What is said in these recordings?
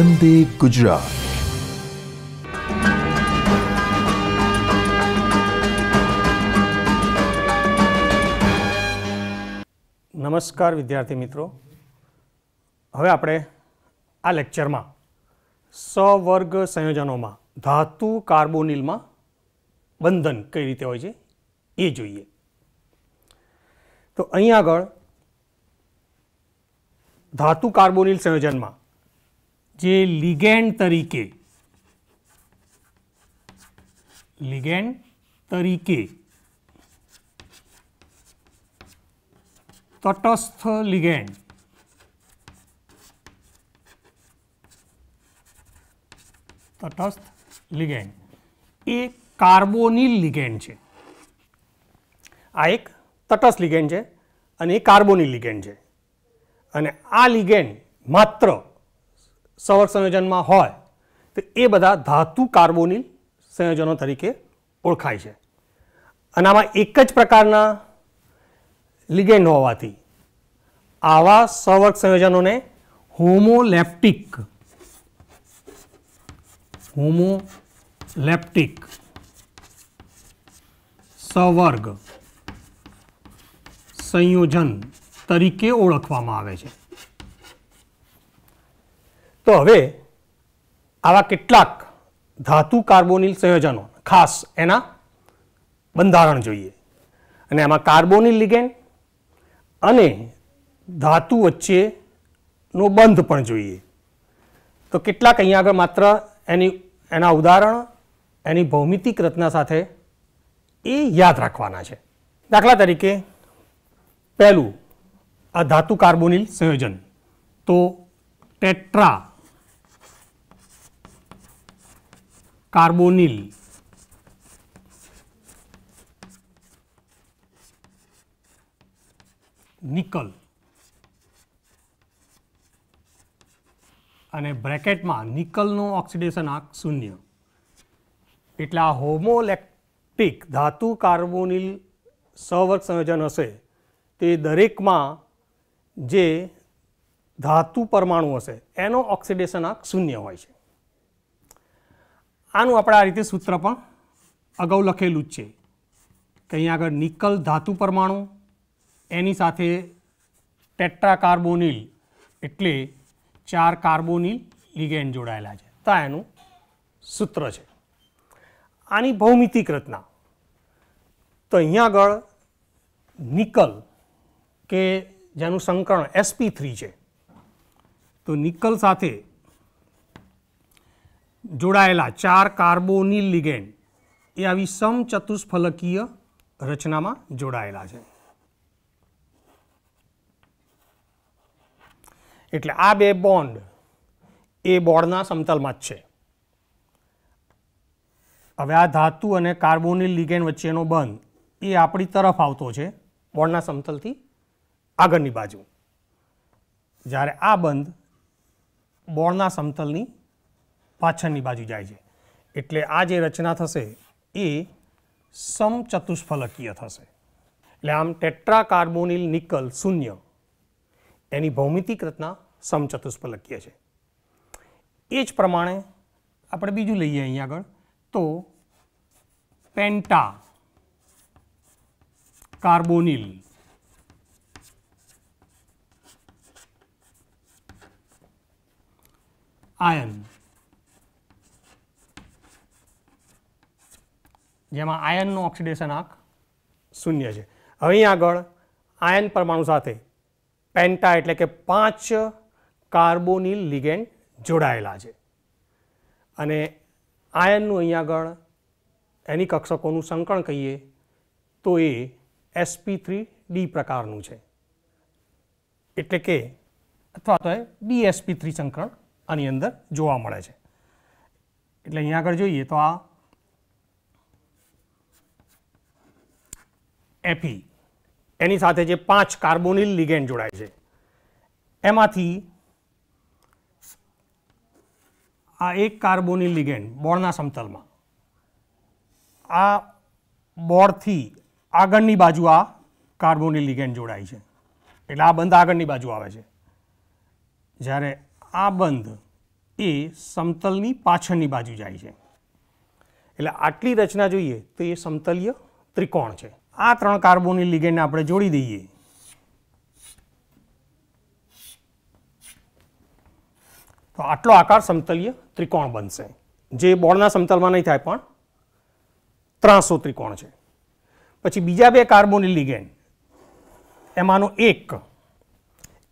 વંદે ગુજરાત નમસ્કાર વિદ્યાર્થી મિત્રો. હવે આપણે આ લેક્ચરમાં સવર્ગ સંયોજનોમાં ધાતુ કાર્બોનિલમાં બંધન કઈ રીતે હોય છે એ જોઈએ. તો અહીં આગળ ધાતુ કાર્બોનિલ સંયોજનમાં જે લિગેન્ડ તરીકે લિગેન્ડ તરીકે તટસ્થ લિગેન્ડ તટસ્થ લિગેન્ડ એ કાર્બોનિલ લિગેન્ડ છે. આ એક તટસ્થ લિગેન્ડ છે અને એ કાર્બોનિલ લિગેન્ડ છે. અને આ લિગેન્ડ માત્ર સંવર્ગ સંયોજનમાં હોય, તો એ બધા ધાતુ કાર્બોનિલ સંયોજનો તરીકે ઓળખાય છે. અને આમાં એક જ પ્રકારના લિગેન્ડ હોવાથી આવા સવર્ગ સંયોજનોને હોમોલેપ્ટિક હોમોલેપ્ટિક સવર્ગ સંયોજન તરીકે ઓળખવામાં આવે છે. તો હવે આવા કેટલાક ધાતુ કાર્બોનિલ સંયોજનો, ખાસ એના બંધારણ જોઈએ. અને એમાં કાર્બોનિલ લિગેન્ડ અને ધાતુ વચ્ચેનો બંધ પણ જોઈએ. તો કેટલાક અહીંયા આગળ માત્ર એની, એના ઉદાહરણ, એની ભૌમિતિક રચના સાથે એ યાદ રાખવાના છે. દાખલા તરીકે પહેલું આ ધાતુ કાર્બોનિલ સંયોજન, તો ટેટ્રા કાર્બોનિલ. નિકલ. અને બ્રેકેટમાં નિકલનો ઓક્સિડેશન આંક શૂન્ય. એટલે આ હોમોલેક્ટિક ધાતુ કાર્બોનિલ સવર્ગ સંયોજન હશે. તે દરેકમાં જે ધાતુ પરમાણુ હશે, એનો ઓક્સિડેશન આંક શૂન્ય હોય છે. આનું આપણે આ રીતે સૂત્ર પણ અગાઉ લખેલું જ છે કે અહીંયા આગળ નિકલ ધાતુ પરમાણુ, એની સાથે ટેટ્રા કાર્બોનિલ એટલે ચાર કાર્બોનિલ લિગેન્ડ જોડાયેલા છે. તો એનું સૂત્ર છે. આની ભૌમિતિક રચના. તો અહીંયા આગળ નિકલ કે જેનું સંકરણ એસપી થ્રી છે. તો નિકલ સાથે જોડાયેલા ચાર કાર્બોનિલ લિગેન્ડ એ આવી સમચતુષ્ફલકીય રચનામાં જોડાયેલા છે. એટલે આ બે બોન્ડ એ બોર્ડના સમતલમાં જ છે. હવે આ ધાતુ અને કાર્બોનિલ લિગેન્ડ વચ્ચેનો બંધ એ આપણી તરફ આવતો છે બોર્ડના સમતલથી આગળની બાજુ. જ્યારે આ બંધ બોર્ડના સમતલની પાછળની બાજુ જાય છે. એટલે આ જે રચના થશે એ સમચતુષ્ફલકીય થશે. એટલે આમ ટેટ્રા કાર્બોનિલ નિકલ શૂન્ય એની ભૌમિતિક રચના સમચતુષ્ફલકીય છે. એ જ પ્રમાણે આપણે બીજું લઈએ અહીં આગળ તો પેન્ટા કાર્બોનિલ આયન જેમાં આયનનું ઓક્સિડેશન આંક શૂન્ય છે. હવે અહીં આગળ આયન પરમાણુ સાથે પેન્ટા એટલે કે પાંચ કાર્બોનિલ લિગેન્ડ જોડાયેલા છે. અને આયનનું અહીંયા આગળ એની કક્ષકોનું સંકળણ કહીએ તો એ એસપી થ્રી ડી પ્રકારનું છે. એટલે કે અથવા તો એ બીએસપી થ્રી સંકરણ આની અંદર જોવા મળે છે. એટલે અહીંયા આગળ જોઈએ તો આ એફી એની સાથે જે પાંચ કાર્બોનિલ લિગેન્ડ જોડાય છે. એમાંથી આ એક કાર્બોનિલ લિગેન્ડ બોર્ડના સમતલમાં. આ બોર્ડથી આગળની બાજુ આ કાર્બોનિલ લિગેન્ડ જોડાય છે. એટલે આ બંધ આગળની બાજુ આવે છે. જ્યારે આ બંધ એ સમતલની પાછળની બાજુ જાય છે. એટલે આટલી રચના જોઈએ તો એ સમતલીય ત્રિકોણ છે. આ ત્રણ કાર્બોનિલ લિગેન્ડને આપણે જોડી દઈએ. તો આટલો આકાર સમતલીય ત્રિકોણ બનશે. જે બોર્ડના સમતલમાં નહીં થાય પણ ત્રાસો ત્રિકોણ છે. પછી બીજા બે કાર્બોનિલ લિગેન્ડ. એમાંનો એક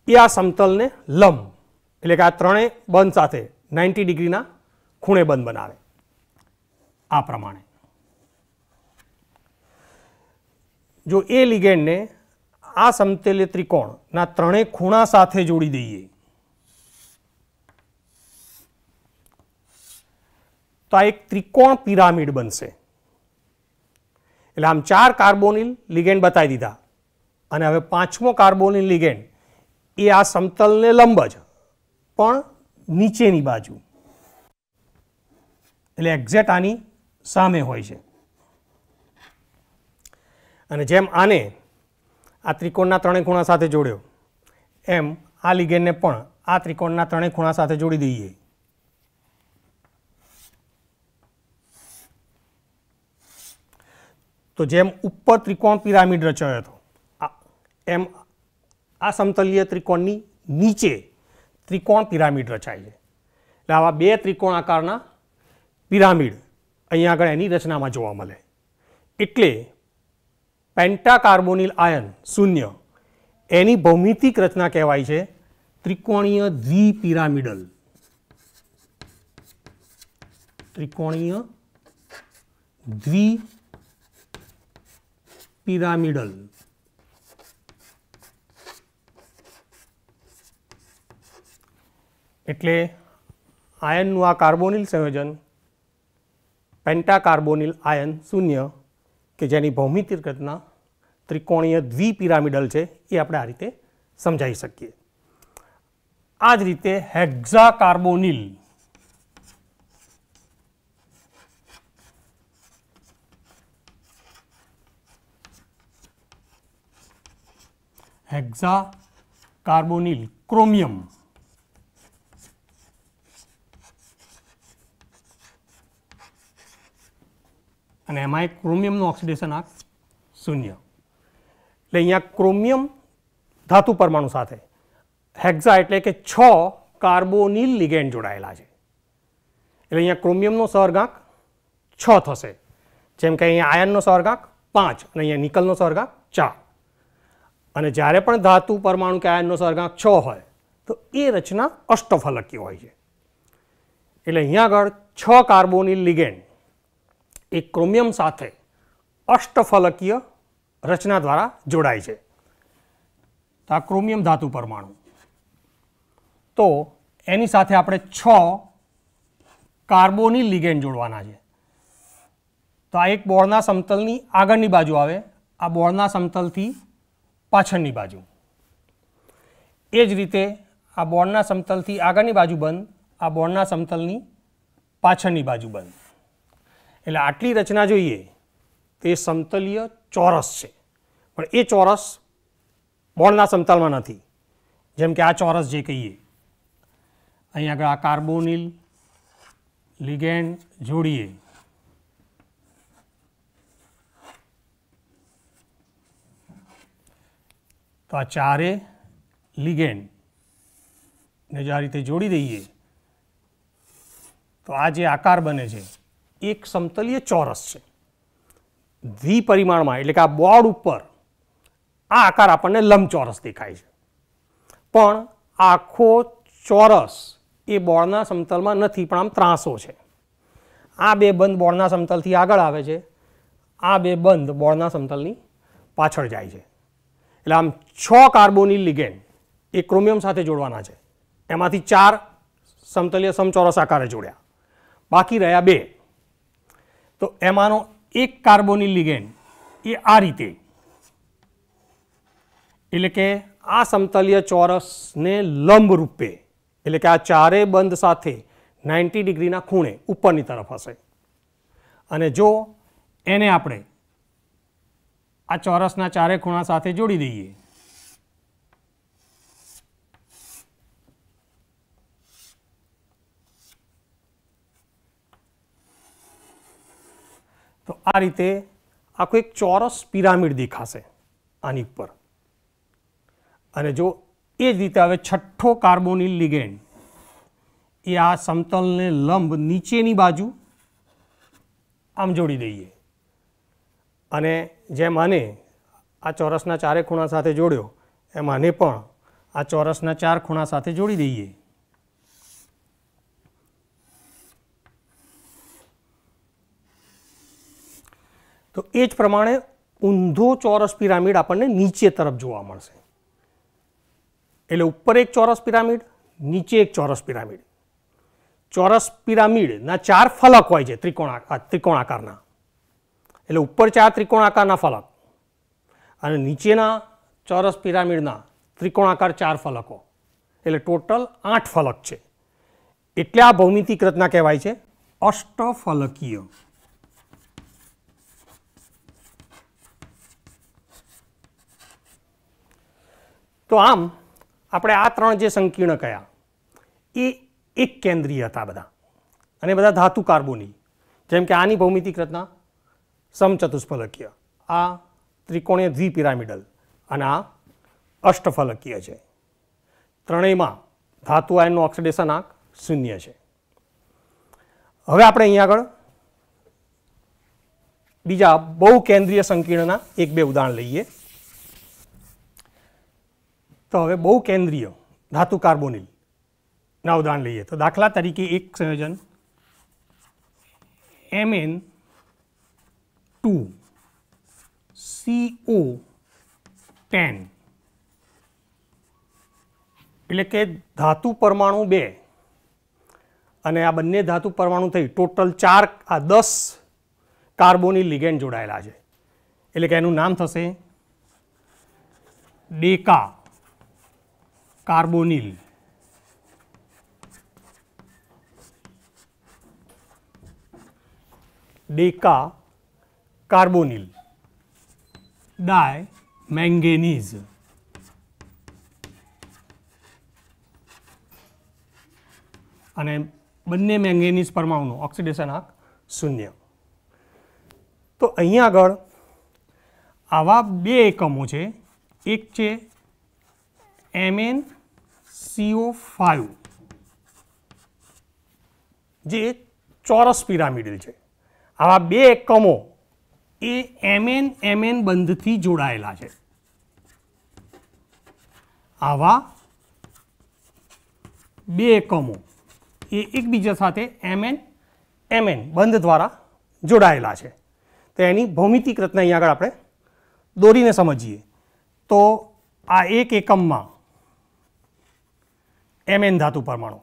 એ આ સમતલને લંબ, એટલે કે આ ત્રણેય બંધ સાથે નાઇન્ટી ડિગ્રીના ખૂણે બંધ બનાવે. આ પ્રમાણે. જો એ લિગેન્ડને આ સમતેલ્ય ત્રિકોણના ત્રણેય ખૂણા સાથે જોડી દઈએ. તો આ એક ત્રિકોણ પિરામિડ બનશે. એટલે આમ ચાર કાર્બોનિલ લિગેન્ડ બતાવી દીધા. અને હવે પાંચમો કાર્બોનિલ લિગેન્ડ એ આ સમતલને લંબ જ, પણ નીચેની બાજુ. એટલે એક્ઝેક્ટ આની સામે હોય છે. અને જેમ આને આ ત્રિકોણના ત્રણેય ખૂણા સાથે જોડ્યો, એમ આ લિગેન્ડને પણ આ ત્રિકોણના ત્રણેય ખૂણા સાથે જોડી દઈએ. તો જેમ ઉપર ત્રિકોણ પિરામિડ રચાયો હતો એમ આ સમતલીય ત્રિકોણની નીચે ત્રિકોણ પિરામિડ રચાય છે. એટલે આવા બે ત્રિકોણ આકારના પિરામિડ અહીંયા આગળ એની રચનામાં જોવા મળે. એટલે પેન્ટાકાર્બોનિલ આયન, શૂન્ય. એની ભૌમિતિક રચના કહેવાય છે ત્રિકોણીય દ્વિપિરામિડલ. ત્રિકોણીય દ્વિ પિરામિડલ એટલે આયનનું આ કાર્બોનિલ સંયોજન પેન્ટાકાર્બોનિલ આયન શૂન્ય, કે જેની ભૌમિતિક રચના ત્રિકોણીય દ્વિપિરામિડલ છે, એ આપણે આ રીતે સમજાવી શકીએ. આ જ રીતે hexa carbonyl hexa carbonyl chromium. અને એમાં એક ક્રોમિયમનું ઓક્સિડેશન આ શૂન્ય. એટલે અહીંયા ક્રોમિયમ ધાતુ પરમાણુ સાથે. હેક્ઝા એટલે કે છ કાર્બોનિલ લિગેન્ડ જોડાયેલા છે. એટલે અહીંયા ક્રોમિયમનો સહર્ગાંક છ થશે. જેમ કે અહીંયા આયનનો સહર્ગાંક પાંચ અને અહીંયા નિકલનો સહર્ગાંક ચાર. અને જ્યારે પણ ધાતુ પરમાણુ કે આયનનો સહર્ગાંક છ હોય, તો એ રચના અષ્ટફલકીય હોય છે. એટલે અહીંયા આગળ છ કાર્બોનિલ લિગેન્ડ એ ક્રોમિયમ સાથે અષ્ટફલકીય રચના દ્વારા જોડાય છે. તો આ ક્રોમિયમ ધાતુ પરમાણુ. તો એની સાથે આપણે છ કાર્બોનિલ લિગેન્ડ જોડવાના છે. તો આ એક બોળના સમતલની આગળની બાજુ આવે, આ બોળના સમતલથી પાછળની બાજુ. એ જ રીતે આ બોર્ડના સમતલથી આગળની બાજુ બંધ આ બોર્ડના સમતલની પાછળની બાજુ બંધ એટલે આટલી રચના જોઈએ. તે સમતલીય ચોરસ છે. પણ એ ચોરસ બોર્ડના સમતલમાં નથી. જેમ કે આ ચોરસ જે કહીએ. અહીં આગળ આ કાર્બોનિલ લિગેન્ડ જોડીએ. તો આ ચારે લિગેન્ડ ને જો આ રીતે જોડી દઈએ, તો આ જે આકાર બને છે, એક સમતલીય ચોરસ છે. દ્વિપરિમાણમાં, એટલે કે આ બોર્ડ ઉપર, આ આકાર આપણને લંબચોરસ દેખાય છે. પણ આખો ચોરસ એ બોર્ડના સમતલમાં નથી, પણ આમ ત્રાસો છે. આ બે બંધ બોર્ડના સમતલથી આગળ આવે છે. આ બે બંધ બોર્ડના સમતલની પાછળ જાય છે. એટલે આમ છ કાર્બોનિલ લિગેન્ડ એ ક્રોમિયમ સાથે જોડવાના છે. એમાંથી ચાર સમતલીય સમચોરસ આકારે જોડ્યા. બાકી રહ્યા બે. તો એમાંનો એક કાર્બોનિલ લિગેન્ડ એ આ રીતે. એટલે કે આ સમતલીય ચોરસને લંબ રૂપે એટલે કે આ ચારે બંધ સાથે નાઇન્ટી ડિગ્રીના ખૂણે ઉપરની તરફ હશે. અને જો એને આપણે આ ચોરસના ચારે ખૂણા સાથે જોડી દઈએ આ રીતે આખું એક ચોરસ પિરામિડ દેખાશે આની ઉપર. અને જો એ જ રીતે હવે છઠ્ઠો કાર્બોનિલ લિગેન્ડ, એ આ સમતલને લંબ નીચેની બાજુ આમ જોડી દઈએ. અને જેમ આને આ ચોરસના ચારે ખૂણા સાથે જોડ્યો, એમ આને પણ આ ચોરસના ચાર ખૂણા સાથે જોડી દઈએ. તો એ જ પ્રમાણે ઊંધો ચોરસ પિરામિડ આપણને નીચે તરફ જોવા મળશે. એટલે ઉપર એક ચોરસ પિરામિડ, નીચે એક ચોરસ પિરામિડ. ચોરસ પિરામિડના ચાર ફલક હોય છે ત્રિકોણ ત્રિકોણાકારના. એટલે ઉપર ચાર ત્રિકોણાકારના ફલક અને નીચેના ચોરસ પિરામિડના ત્રિકોણાકાર ચાર ફલકો. એટલે ટોટલ આઠ ફલક છે. એટલે આ ભૌમિતિક રચના કહેવાય છે અષ્ટફલકીય. તો આમ આપણે આ ત્રણ જે સંકીર્ણ કયા, એ એક કેન્દ્રીય હતા બધા. અને બધા ધાતુ કાર્બોની, જેમ કે આની ભૌમિતિક રચના સમચતુષ્ફલકીય, આ ત્રિકોણીય દ્વિપિરામિડલ અને આ અષ્ટફલકીય છે. ત્રણેયમાં ધાતુ આયનનું ઓક્સિડેશન આંક શૂન્ય છે. હવે આપણે અહીંયા આગળ બીજા બહુ કેન્દ્રીય સંકીર્ણના એક બે ઉદાહરણ લઈએ. તો હવે બહુ કેન્દ્રીય ધાતુ કાર્બોનિલ ના ઉદાહરણ લઈએ. તો દાખલા તરીકે એક સંયોજન M N two CO ten એટલે કે ધાતુ પરમાણુ બે અને આ બંને ધાતુ પરમાણુ થઈ ટોટલ ચાર આ દસ કાર્બોનિલ લિગેન્ડ જોડાયેલા છે. એટલે કે એનું નામ થશે deca. Carbonyl. Deca carbonyl. Di manganese. અને બંને મેંગેનીઝ પરમાણુનો, ઓક્સિડેશન આંક શૂન્ય. તો અહીંયા આગળ આવા બે એકમો છે. એક છે એમએન સીઓ ફાઇવ જે ચોરસ પિરામિડલ છે. આવા બે એકમો એ એમએન એમએન બંધથી જોડાયેલા છે. આવા બે એકમો એ એકબીજા સાથે એમએન એમએન બંધ દ્વારા જોડાયેલા છે. તો એની ભૌમિતિક રચના અહીંયા આગળ આપણે દોરીને સમજીએ. તો આ એક એકમમાં એમએન ધાતુ પરમાણુ.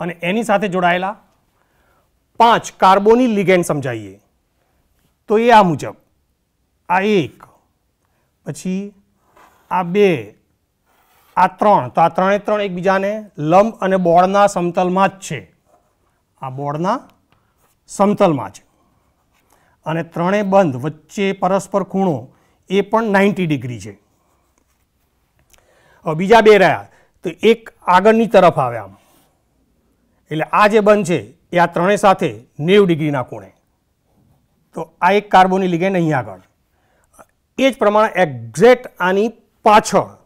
અને એની સાથે જોડાયેલા પાંચ કાર્બોનિલ લિગેન્ડ સમજાવીએ તો એ આ મુજબ. આ એક, પછી આ બે, આ ત્રણ. તો આ ત્રણે ત્રણ એકબીજાને લંબ અને બોર્ડના સમતલમાં જ છે. આ બોર્ડના સમતલમાં છે. અને ત્રણે બંધ વચ્ચે પરસ્પર ખૂણો એ પણ નાઇન્ટી ડિગ્રી છે. બીજા બે રહ્યા. તો એક આગળની તરફ આવે આમ. એટલે આ જે બંધ છે, એ આ ત્રણેય સાથે નેવ ડિગ્રીના ખૂણે તો આ એક કાર્બોની લિગેન્ડ અહીં આગળ. એ જ પ્રમાણે એક્ઝેક્ટ આની પાછળ.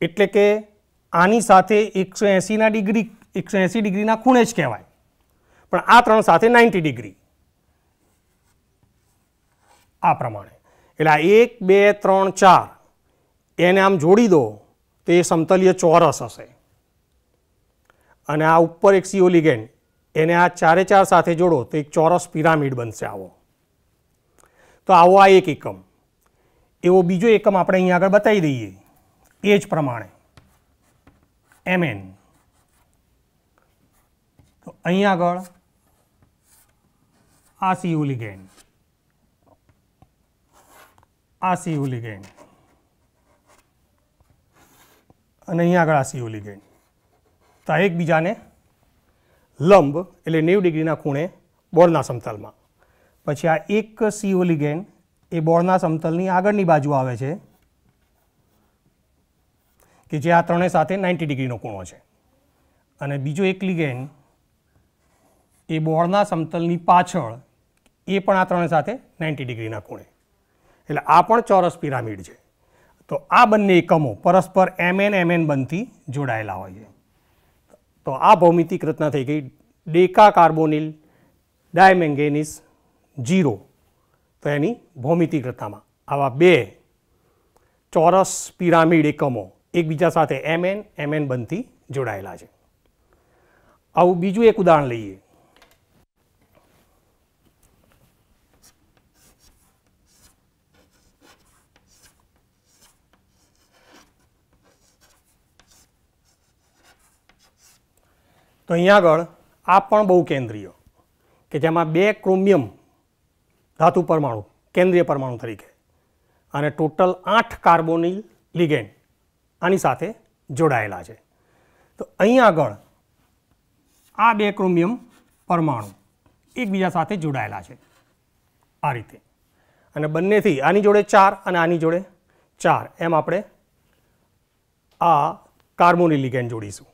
એટલે કે આની સાથે એકસો એંસીના ડિગ્રી, એકસો એંસી ડિગ્રીના ખૂણે જ કહેવાય. પણ આ ત્રણ સાથે નાઇન્ટી ડિગ્રી. આ પ્રમાણે. એટલે આ એક, બે, ત્રણ, ચાર. એને આમ જોડી દો. તો સમતલીય ચોરસ હશે. અને આ ઉપર એક સિયોલિગેન્ડ એને આ ચારે ચાર સાથે જોડો તો એક ચોરસ પિરામિડ બનશે આવો. તો આવો આ એક એકમ. એવો બીજો એકમ આપણે અહીંયા આગળ બતાવી દઈએ. એ જ પ્રમાણે. એમએન તો અહીં આગળ આ સિયુલિગેન્ડ આ સિયુલિગેન્ડ અને અહીંયા આગળ આ સિયુલિગેન્ડ તો આ એકબીજાને લંબ એટલે નેવ ડિગ્રીના ખૂણે બોળના સમતલમાં. પછી આ એક સીઓ લિગેન્ડ એ બોળના સમતલની આગળની બાજુ આવે છે, કે જે આ ત્રણે સાથે નાઇન્ટી ડિગ્રીનો ખૂણો છે. અને બીજો એક લિગેન્ડ એ બોળના સમતલની પાછળ એ પણ આ ત્રણે સાથે નાઇન્ટી ડિગ્રીના ખૂણે. એટલે આ પણ ચોરસ પિરામિડ છે. તો આ બંને એકમો પરસ્પર એમ એન એમ એન બંધથી જોડાયેલા હોય છે. તો આ ભૌમિતિક રચના થઈ ગઈ. Deca carbonyl dimanganese zero. તો એની ભૌમિતિક રચનામાં આવા બે ચોરસ પિરામિડ એકમો એકબીજા સાથે એમ એન એમ એન બંધથી જોડાયેલા છે. આવું બીજું એક ઉદાહરણ લઈએ. તો અહીંયા આગળ આ પણ બહુ કેન્દ્રીય કે જેમાં બે ક્રોમિયમ ધાતુ પરમાણુ, કેન્દ્રીય પરમાણુ તરીકે અને ટોટલ આઠ કાર્બોનિલ લિગેન્ડ આની સાથે જોડાયેલા છે. તો અહીં આગળ આ બે ક્રોમિયમ પરમાણુ એકબીજા સાથે જોડાયેલા છે આ રીતે. અને બંનેથી આની જોડે ચાર અને આની જોડે ચાર. એમ આપણે આ કાર્બોનિલ લિગેન્ડ જોડીશું.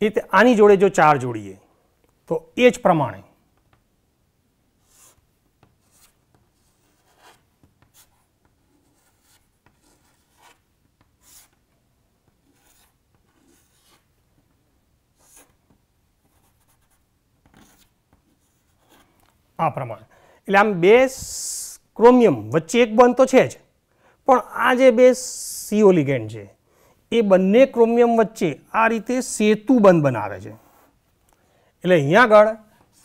એ આની જોડે જો ચાર જોડીએ, તો એ જ પ્રમાણે આ પ્રમાણે. એટલે આમ બે ક્રોમિયમ વચ્ચે એક બંધ તો છે જ, પણ આ જે બે સીઓલિગેન્ડ છે એ બંને ક્રોમિયમ વચ્ચે આ રીતે સેતુ બંધ બનાવે છે. એટલે અહીંયા આગળ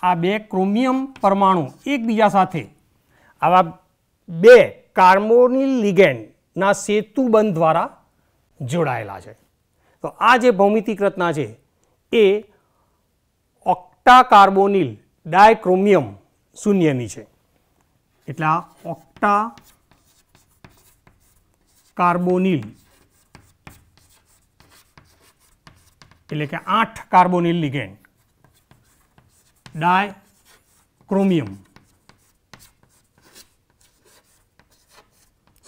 આ બે ક્રોમિયમ પરમાણુ એકબીજા સાથે આવા બે કાર્બોનિલ લિગેન્ડના સેતુબંધ દ્વારા જોડાયેલા છે. તો આ જે ભૌમિતિક રચના છે એ ઓક્ટા કાર્બોનિલ ડાયક્રોમિયમ શૂન્યની છે. એટલે આ ઓક્ટા કાર્બોનિલ એટલે કે આઠ કાર્બોનિલ લિગેન્ડ. ડાય, ક્રોમિયમ.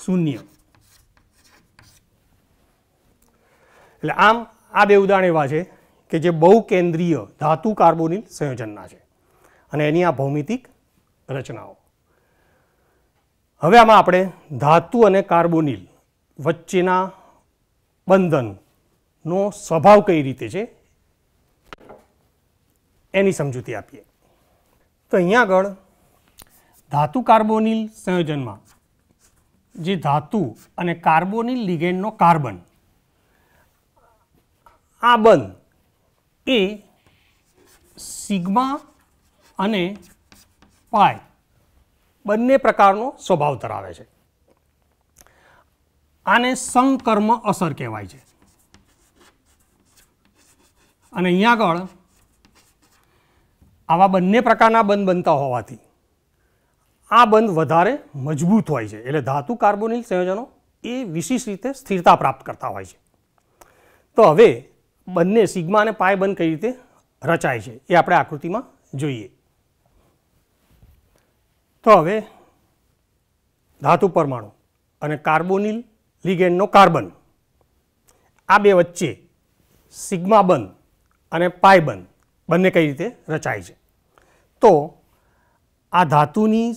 શૂન્ય. એટલે આમ આ બે ઉદાહરણ એવા છે કે જે બહુ કેન્દ્રીય ધાતુ કાર્બોનિલ સંયોજનના છે. અને એની આ ભૌમિતિક રચનાઓ. હવે આમાં આપણે ધાતુ અને કાર્બોનિલ વચ્ચેના બંધનનો સ્વભાવ કઈ રીતે છે? એની સમજૂતી આપીએ. તો અહીંયા આગળ ધાતુ કાર્બોનિલ સંયોજનમાં જે ધાતુ અને કાર્બોનિલ લિગેન્ડનો કાર્બન, આ બંધ એ સિગ્મા અને પાય બંને પ્રકારનો સ્વભાવ ધરાવે છે. આને સંકર્મ અસર કહેવાય છે. અને અહીંયા આગળ આવા બંને પ્રકારના બંધ બનતા હોવાથી આ બંધ વધારે મજબૂત હોય છે. એટલે ધાતુ કાર્બોનિલ સંયોજનો એ વિશેષ રીતે સ્થિરતા પ્રાપ્ત કરતા હોય છે. તો હવે બંને સિગ્મા અને પાય બંધ કઈ રીતે રચાય છે એ આપણે આકૃતિમાં જોઈએ. તો હવે ધાતુ પરમાણુ અને કાર્બોનિલ લિગેન્ડનો કાર્બન આ બે વચ્ચે સિગ્મા બંધ અને પાયબંધ બંને કઈ રીતે રચાય છે. તો આ ધાતુની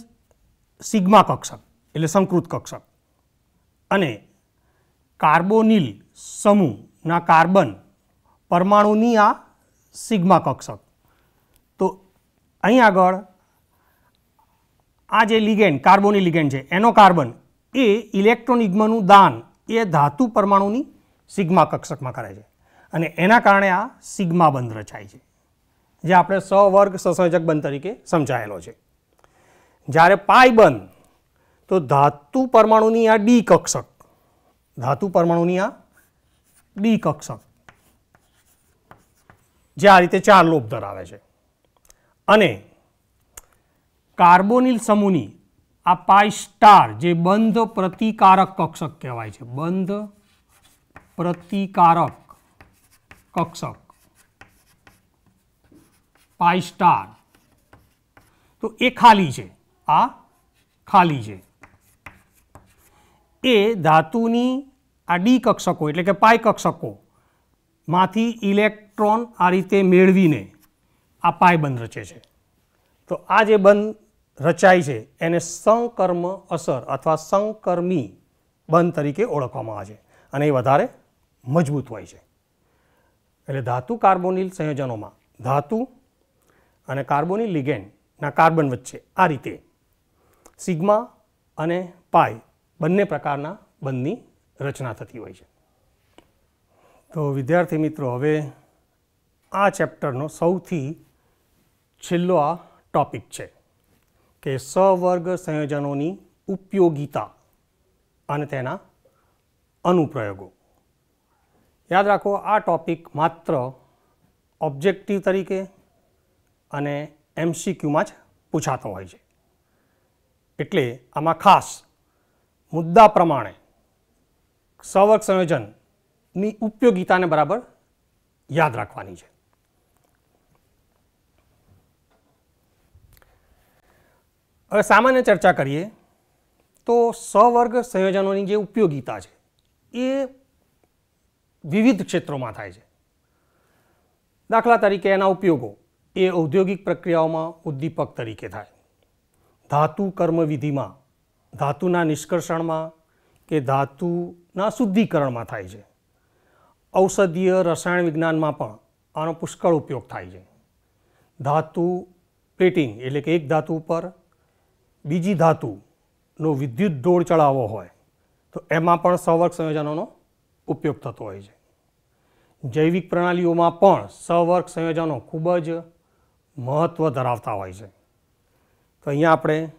સિગ્મા કક્ષક એટલે સંકૃત કક્ષક અને કાર્બોનિલ સમૂહના કાર્બન પરમાણુની આ સિગ્મા કક્ષક. તો અહીં આગળ આ જે લિગેન્ડ કાર્બોની લિગેન્ડ છે, એનો કાર્બન એ ઇલેક્ટ્રોન યુગ્મનું દાન એ ધાતુ પરમાણુની સિગ્મા કક્ષકમાં કરે છે. અને એના કારણે આ સિગ્મા બંધ રચાય છે, જે આપણે સવર્ગ સસંયોજક બંધ તરીકે સમજાયેલો છે. જ્યારે પાય બંધ, તો ધાતુ પરમાણુની આ ડી કક્ષક, ધાતુ પરમાણુની આ ડી કક્ષક, જે આ રીતે ચાર લોપ ધરાવે છે. અને કાર્બોનિલ સમૂહની આ પાય સ્ટાર, જે બંધ પ્રતિકારક કક્ષક કહેવાય છે, બંધ પ્રતિકારક કક્ષક. પાઈ સ્ટાર તો એ ખાલી છે. આ ખાલી છે. એ ધાતુની આ ડી કક્ષકો, એટલે કે પાઈ કક્ષકો, માંથી ઇલેક્ટ્રોન આ રીતે મેળવીને આ પાય બંધ રચે છે. તો આ જે બંધ રચાય છે, એને સંકર્મ અસર અથવા સંકર્મી બંધ તરીકે ઓળખવામાં આવે છે. અને એ વધારે મજબૂત હોય છે. એટલે ધાતુ કાર્બોનિલ સંયોજનોમાં, ધાતુ અને કાર્બોનિલ લિગેન્ડના કાર્બન વચ્ચે આ રીતે સિગ્મા અને પાય બંને પ્રકારના બંધની રચના થતી હોય છે. તો વિદ્યાર્થી મિત્રો, હવે આ ચેપ્ટરનો સૌથી છેલ્લો આ ટોપિક છે કે સવર્ગ સંયોજનોની ઉપયોગિતા અને તેના અનુપ્રયોગો. યાદ રાખો, આ ટોપિક માત્ર ઓબ્જેક્ટિવ તરીકે અને એમસીક્યુમાં જ પૂછાતો હોય છે. એટલે આમાં ખાસ મુદ્દા પ્રમાણે સવર્ગ સંયોજનની ઉપયોગિતાને બરાબર યાદ રાખવાની છે. હવે સામાન્ય ચર્ચા કરીએ તો સવર્ગ સંયોજનોની જે ઉપયોગિતા છે, એ વિવિધ ક્ષેત્રોમાં થાય છે. દાખલા તરીકે એના ઉપયોગો એ ઔદ્યોગિક પ્રક્રિયાઓમાં ઉદ્દીપક તરીકે થાય. ધાતુ કર્મવિધિમાં, ધાતુના નિષ્કર્ષણમાં કે ધાતુના શુદ્ધિકરણમાં થાય છે. ઔષધીય રસાયણ વિજ્ઞાનમાં પણ આનો પુષ્કળ ઉપયોગ થાય છે. ધાતુ પ્લેટિંગ એટલે કે એક ધાતુ ઉપર બીજી ધાતુનો વિદ્યુત ઢોળ ચડાવવો હોય તો એમાં પણ સવર્ગ સંયોજનોનો ઉપયોગ થતો હોય છે. જૈવિક પ્રણાલીઓમાં પણ સવર્ગ સંયોજનો ખૂબ જ મહત્ત્વ ધરાવતા હોય છે. તો અહીંયા આપણે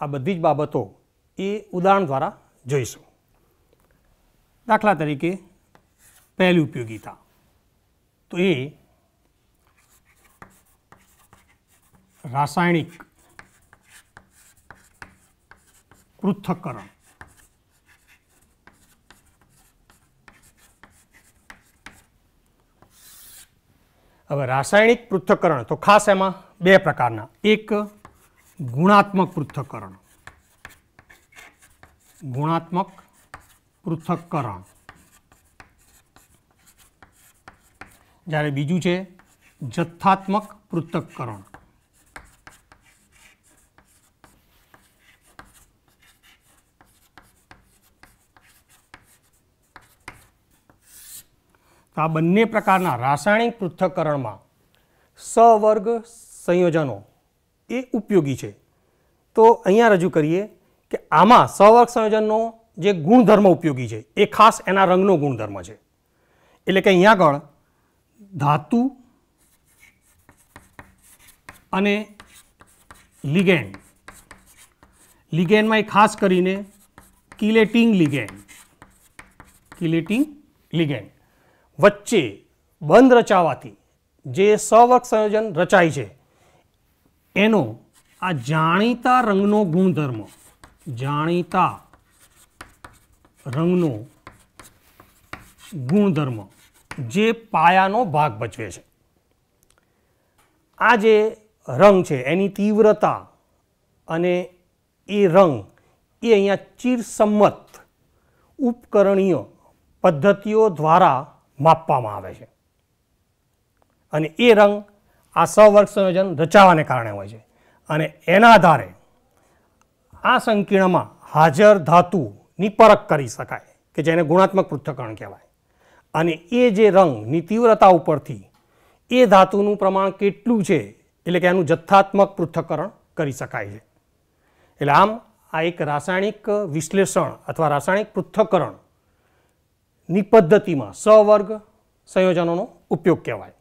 આ બધી જ બાબતો એ ઉદાહરણ દ્વારા જોઈશું. દાખલા તરીકે પહેલી ઉપયોગિતા. તો એ રાસાયણિક પૃથ્થકરણ. હવે રાસાયણિક પૃથ્થકરણ, તો ખાસ એમાં બે પ્રકારના. એક ગુણાત્મક પૃથ્થકરણ. ગુણાત્મક પૃથ્થકરણ. જ્યારે બીજું છે જથ્થાત્મક પૃથ્થકરણ. આ બંને પ્રકારના રાસાયણિક પૃથ્થકરણમાં સવર્ગ સંયોજનો એ ઉપયોગી છે. તો અહીંયા રજૂ કરીએ કે આમાં સવર્ગ સંયોજનનો જે ગુણધર્મ ઉપયોગી છે, એ ખાસ એના રંગનો ગુણધર્મ છે. એટલે કે અહીંયા આગળ ધાતુ અને લિગેન્ડ. લિગેન્ડમાં ખાસ કરીને કિલેટિંગ લિગેન્ડ. કિલેટિંગ લિગેન્ડ. વચ્ચે બંધ રચાવાથી જે સવર્ગ સંયોજન રચાય છે, એનો આ જાણીતા રંગનો ગુણધર્મ, જાણીતા રંગનો ગુણધર્મ જે પાયાનો ભાગ ભજવે છે. આ જે રંગ છે, એની તીવ્રતા અને એ રંગ એ અહીંયા ચીરસંમત ઉપકરણીય પદ્ધતિઓ દ્વારા માપવામાં આવે છે. અને એ રંગ આ સવર્ગ સંયોજન રચાવાને કારણે હોય છે. અને એના આધારે આ સંકીર્ણમાં હાજર ધાતુની પરખ કરી શકાય, કે જેને ગુણાત્મક પૃથ્થકરણ કહેવાય. અને એ જે રંગની તીવ્રતા ઉપરથી એ ધાતુનું પ્રમાણ કેટલું છે, એટલે કે એનું જથ્થાત્મક પૃથ્થકરણ કરી શકાય છે. એટલે આમ આ એક રાસાયણિક વિશ્લેષણ અથવા રાસાયણિક પૃથ્થકરણની પદ્ધતિમાં સવર્ગ સંયોજનોનો ઉપયોગ કહેવાય.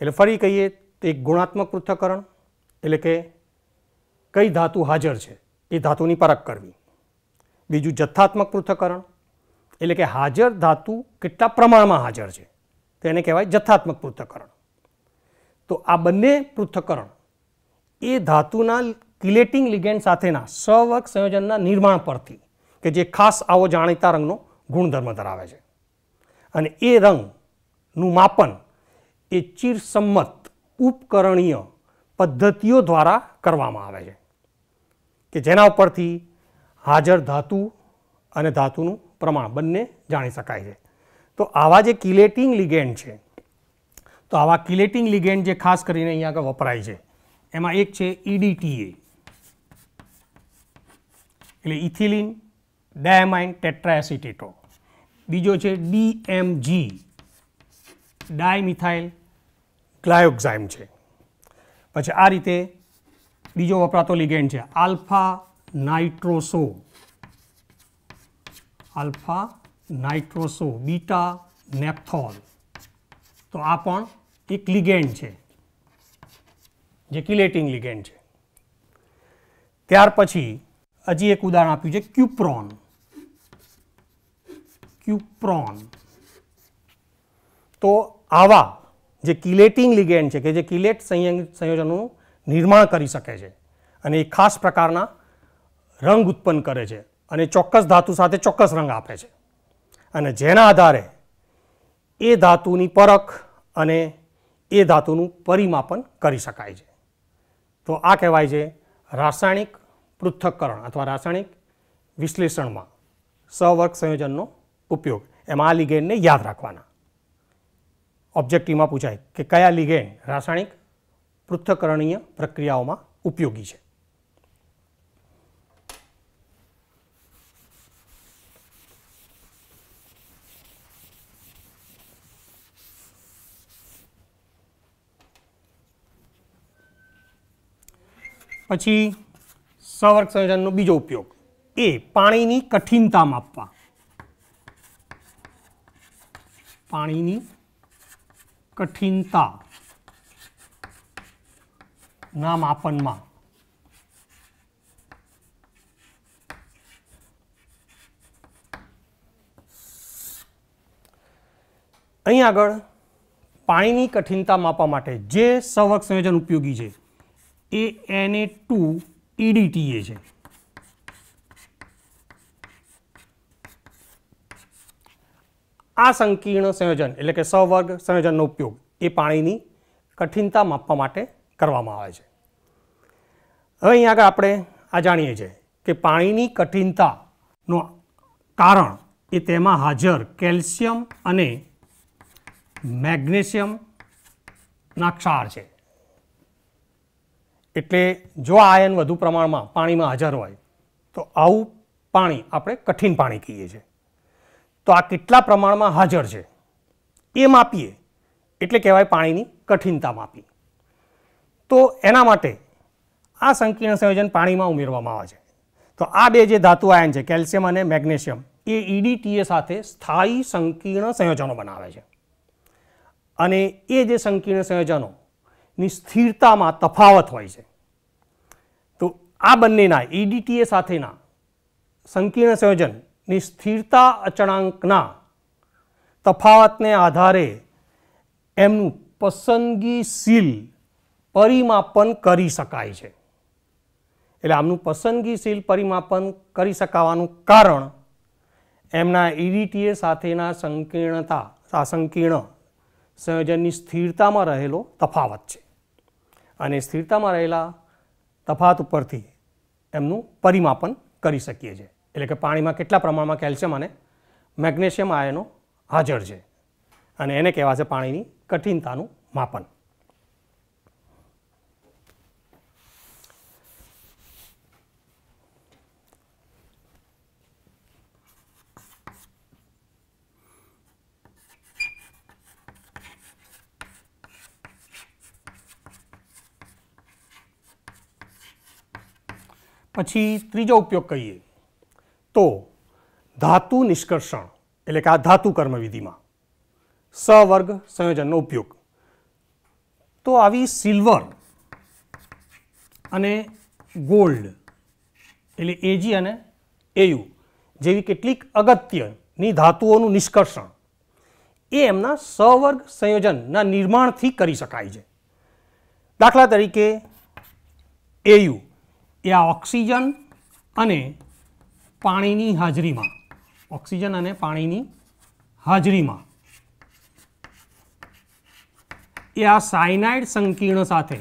એટલે ફરી કહીએ, તો ગુણાત્મક પૃથ્થકરણ, એટલે કે કઈ ધાતુ હાજર છે, એ ધાતુની પરખ કરવી. બીજું જથ્થાત્મક પૃથ્થકરણ, એટલે કે હાજર ધાતુ કેટલા પ્રમાણમાં હાજર છે તેને કહેવાય જથ્થાત્મક પૃથ્થકરણ. તો આ બંને પૃથ્થકરણ એ ધાતુના કિલેટિંગ લિગેન્ડ સાથેના સવર્ગ સંયોજનના નિર્માણ પરથી, કે જે ખાસ આવો જાણીતા રંગનો ગુણધર્મ ધરાવે છે. અને એ રંગનું માપન એ ચિરસંમત, ઉપકરણીય પદ્ધતિઓ દ્વારા કરવામાં આવે છે. કે જેના ઉપરથી હાજર ધાતુ અને ધાતુનું પ્રમાણ બંને જાણી શકાય છે. તો આવા જે કિલેટિંગ લિગેન્ડ છે, તો આવા કિલેટિંગ લિગેન્ડ જે ખાસ કરીને અહીંયા આગળ વપરાય છે, એમાં એક છે ઈડીટીએ એટલે ઇથિલિન ડાયમાઇન ટેટ્રાએસિટેટો બીજો છે ડીએમજી ડાયમિથાઇલ ગ્લાયોક્ઝાઇમ છે. પછી આ રીતે બીજો વપરાતો લિગેન્ડ છે. Alpha nitroso. Alpha nitroso. Beta naphthol. તો આ પણ એક લિગેન્ડ છે. જે કિલેટિંગ લિગેન્ડ છે. ત્યાર પછી હજી એક ઉદાહરણ આપ્યું છે ક્યુપ્રોન. ક્યુપ્રોન તો આવા જે કિલેટિંગ લિગેન્ડ છે કે જે કિલેટ સંયોજનનું નિર્માણ કરી શકે છે અને એ ખાસ પ્રકારના રંગ ઉત્પન્ન કરે છે અને ચોક્કસ ધાતુ સાથે ચોક્કસ રંગ આપે છે. અને જેના આધારે એ ધાતુની પરખ અને એ ધાતુનું પરિમાપન કરી શકાય છે. તો આ કહેવાય છે રાસાયણિક પૃથ્થકરણ અથવા રાસાયણિક વિશ્લેષણમાં સવર્ગ સંયોજનનો ઉપયોગ. એમાં આ લિગેન્ડને યાદ રાખવાના. ઓબ્જેક્ટિવમાં પૂછાય કે કયા લિગેન્ડ રાસાયણિક પૃથ્થકરણીય પ્રક્રિયાઓમાં ઉપયોગી છે. પછી સવર્ગ સંયોજનનો બીજો ઉપયોગ. એ પાણીની કઠિનતા માપવા પાણીની કઠિનતા ના માપનમાં. અહીં આગળ પાણીની કઠિનતા માપવા માટે જે સવક સંયોજન ઉપયોગી છે એ એને ટુ ઈડીટીએ છે. આ સંકીર્ણ સંયોજન એટલે કે સવર્ગ સંયોજનનો ઉપયોગ એ પાણીની કઠિનતા માપવા માટે કરવામાં આવે છે. હવે અહીં આગળ આપણે આ જાણીએ છીએ કે પાણીની કઠિનતાનું કારણ એ તેમાં હાજર કેલ્શિયમ અને મેગ્નેશિયમના ક્ષાર છે. એટલે જો આયન વધુ પ્રમાણમાં પાણીમાં હાજર હોય તો આવું પાણી આપણે કઠિન પાણી કહીએ છીએ. તો આ કેટલા પ્રમાણમાં હાજર છે? એ માપીએ. એટલે કહેવાય પાણીની કઠિનતા માપી. તો એના માટે આ સંકીર્ણ સંયોજન પાણીમાં ઉમેરવામાં આવે છે. તો આ બે જે ધાતુ આયન છે, કેલ્શિયમ અને મેગ્નેશિયમ, એ ઈડીટીએ સાથે સ્થાયી સંકીર્ણ સંયોજનો બનાવે છે. અને એ જે સંકીર્ણ સંયોજનોની સ્થિરતામાં તફાવત હોય છે. તો આ બંનેના ઈડીટીએ સાથેના સંકીર્ણ સંયોજનની સ્થિરતા અચળાંકના તફાવતને આધારે એમનું પસંદગીશીલ પરિમાપન કરી શકાય છે. એટલે આમનું પસંદગીશીલ પરિમાપન કરી શકાવાનું કારણ એમના ઈડીટીએ સાથેના સંકીર્ણતા સંકીર્ણ સંયોજનની સ્થિરતામાં રહેલો તફાવત છે. અને સ્થિરતામાં રહેલા તફાવત ઉપરથી એમનું પરિમાપન કરી શકીએ છીએ. એટલે કે પાણીમાં કેટલા પ્રમાણમાં કેલ્શિયમ અને મેગ્નેશિયમ આયનો હાજર છે. અને એને કહેવાશે પાણીની કઠિનતાનું માપન. પછી ત્રીજો ઉપયોગ કહીએ. તો ધાતુ નિષ્કર્ષણ, એટલે કે આ ધાતુ કર્મવિધિમાં, સવર્ગ સંયોજનનો ઉપયોગ. તો આવી સિલ્વર અને ગોલ્ડ, એટલે એજી અને એયુ જેવી કેટલીક અગત્યની ધાતુઓનું નિષ્કર્ષણ, એ એમના સવર્ગ સંયોજનના નિર્માણથી કરી શકાય છે. દાખલા તરીકે એયુ એ આ ઓક્સિજન અને પાણીની હાજરીમાં. ઓક્સિજન અને પાણીની હાજરીમાં. એ આ સાયનાઇડ સંકીર્ણ સાથે,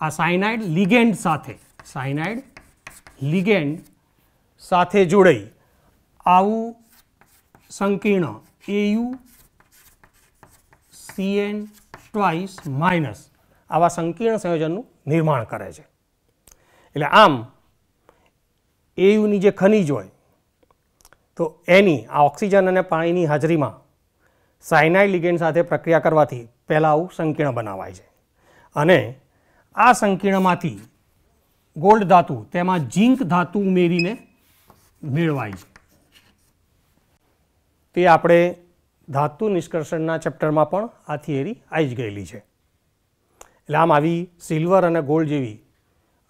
આ સાયનાઇડ લિગેન્ડ સાથે, સાયનાઇડ લિગેન્ડ સાથે જોડાઈ. આવું સંકીર્ણ એયુ સીએન ટ્વાઇસ માઇનસ આવા સંકીર્ણ સંયોજનનું નિર્માણ કરે છે. એટલે આમ એયુની જે ખનિજ હોય, તો એની, આ ઓક્સિજન અને પાણીની હાજરીમાં સાયનાઇડ લિગેન્ડ સાથે પ્રક્રિયા કરવાથી પહેલાં આવું સંકીર્ણ બનાવાય છે. અને આ સંકીર્ણમાંથી ગોલ્ડ ધાતુ, તેમાં ઝીંક ધાતુ ઉમેરીને મેળવાય છે. તે આપણે ધાતુ નિષ્કર્ષણના ચેપ્ટરમાં પણ આ થિયરી આવી જ ગયેલી છે. એટલે આમ આવી સિલ્વર અને ગોલ્ડ જેવી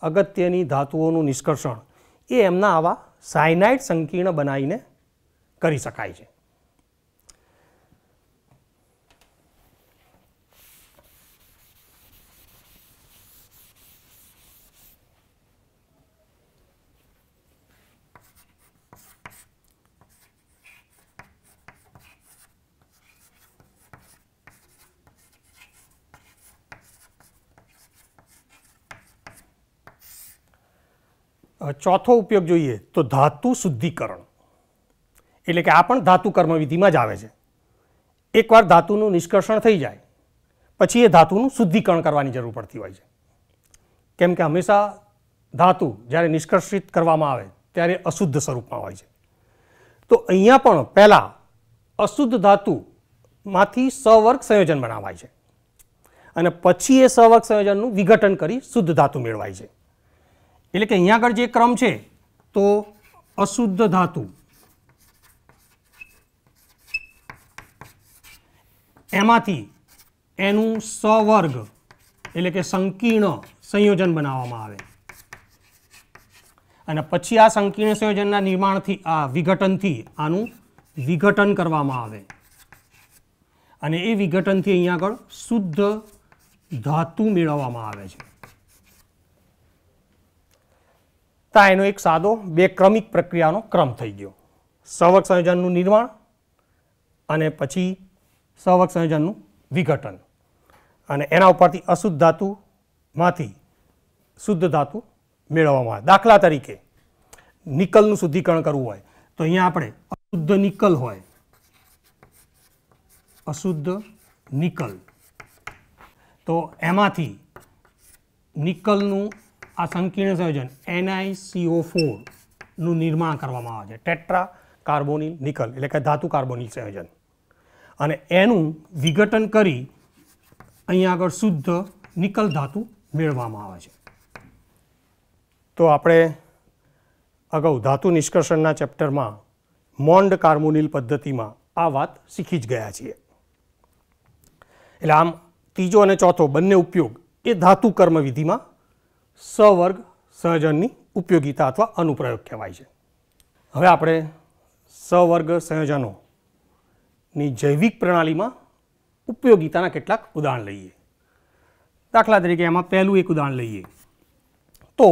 અગત્યની ધાતુઓનું નિષ્કર્ષણ એ એમના આવા સાયનાઇડ સંકીર્ણ બનાવીને કરી શકાય છે. ચોથો ઉપયોગ જોઈએ તો ધાતુ શુદ્ધિકરણ. એટલે કે આ પણ ધાતુ કર્મવિધિમાં જ આવે છે. એકવાર ધાતુનું નિષ્કર્ષણ થઈ જાય, પછી એ ધાતુનું શુદ્ધિકરણ કરવાની જરૂર પડતી હોય છે. કેમ કે હંમેશા ધાતુ જ્યારે નિષ્કર્ષિત કરવામાં આવે ત્યારે અશુદ્ધ સ્વરૂપમાં હોય છે. તો અહીંયા પણ પહેલાં અશુદ્ધ ધાતુમાંથી સવર્ગ સંયોજન બનાવાય છે. અને પછી એ સવર્ગ સંયોજનનું વિઘટન કરી શુદ્ધ ધાતુ મેળવાય છે. એટલે કે અહીંયા આગળ જે ક્રમ છે, તો અશુદ્ધ ધાતુ. એમાંથી એનું સવર્ગ એટલે કે સંકીર્ણ સંયોજન બનાવવામાં આવે. અને પછી આ સંકીર્ણ સંયોજનના નિર્માણથી, આ વિઘટનથી આનું વિઘટન કરવામાં આવે. અને એ વિઘટનથી અહીંયા આગળ શુદ્ધ ધાતુ મેળવવામાં આવે છે. તા એનો એક સાદો, બે ક્રમિક પ્રક્રિયાનો ક્રમ થઈ ગયો. સવક સંયોજનનું નિર્માણ અને પછી સવક સંયોજનનું વિઘટન. અને એના ઉપરથી અશુદ્ધ ધાતુમાંથી શુદ્ધ ધાતુ મેળવવામાં આવે. દાખલા તરીકે, નિકલનું શુદ્ધિકરણ કરવું હોય, તો અહીંયા આપણે અશુદ્ધ નિકલ હોય. અશુદ્ધ નિકલ. તો એમાંથી નિકલનું આ સંકીર્ણ સંયોજન એનઆઈસીઓ ફોરનું નિર્માણ કરવામાં આવે છે. ટેટ્રા કાર્બોનિલ નિકલ, એટલે કે ધાતુ કાર્બોનિલ સંયોજન. અને એનું વિઘટન કરી અહીંયા આગળ શુદ્ધ નિકલ ધાતુ મેળવવામાં આવે છે. તો આપણે અગાઉ ધાતુ નિષ્કર્ષણના ચેપ્ટરમાં મોન્ડ કાર્બોનિલ પદ્ધતિમાં આ વાત શીખી જ ગયા છીએ. એટલે આમ ત્રીજો અને ચોથો બંને ઉપયોગ એ ધાતુ કર્મ વિધિમાં સવર્ગ સંયોજનની ઉપયોગિતા અથવા અનુપ્રયોગ કહેવાય છે. હવે આપણે સવર્ગ સંયોજનોની જૈવિક પ્રણાલીમાં ઉપયોગિતાના કેટલાક ઉદાહરણ લઈએ. દાખલા તરીકે એમાં પહેલું એક ઉદાહરણ લઈએ. તો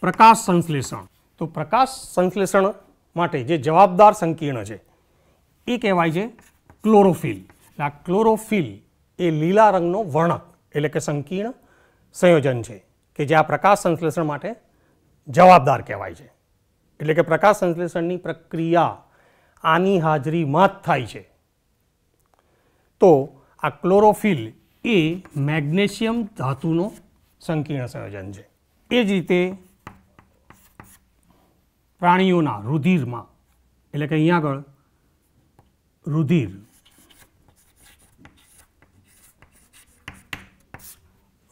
પ્રકાશ સંશ્લેષણ. તો પ્રકાશ સંશ્લેષણ માટે જે જવાબદાર સંકીર્ણ છે, એ કહેવાય છે ક્લોરોફિલ. આ ક્લોરોફિલ એ લીલા રંગનો વર્ણક, એટલે કે સંકીર્ણ સંયોજન છે કે જે આ પ્રકાશ સંશ્લેષણ માટે જવાબદાર કહેવાય છે. એટલે કે પ્રકાશ સંશ્લેષણની પ્રક્રિયા આની હાજરીમાં જ થાય છે. તો આ ક્લોરોફિલ એ મેગ્નેશિયમ ધાતુનો સંકીર્ણ સંયોજન છે. એ જ રીતે પ્રાણીઓના રુધિરમાં, એટલે કે અહીંયા આગળ, રુધિર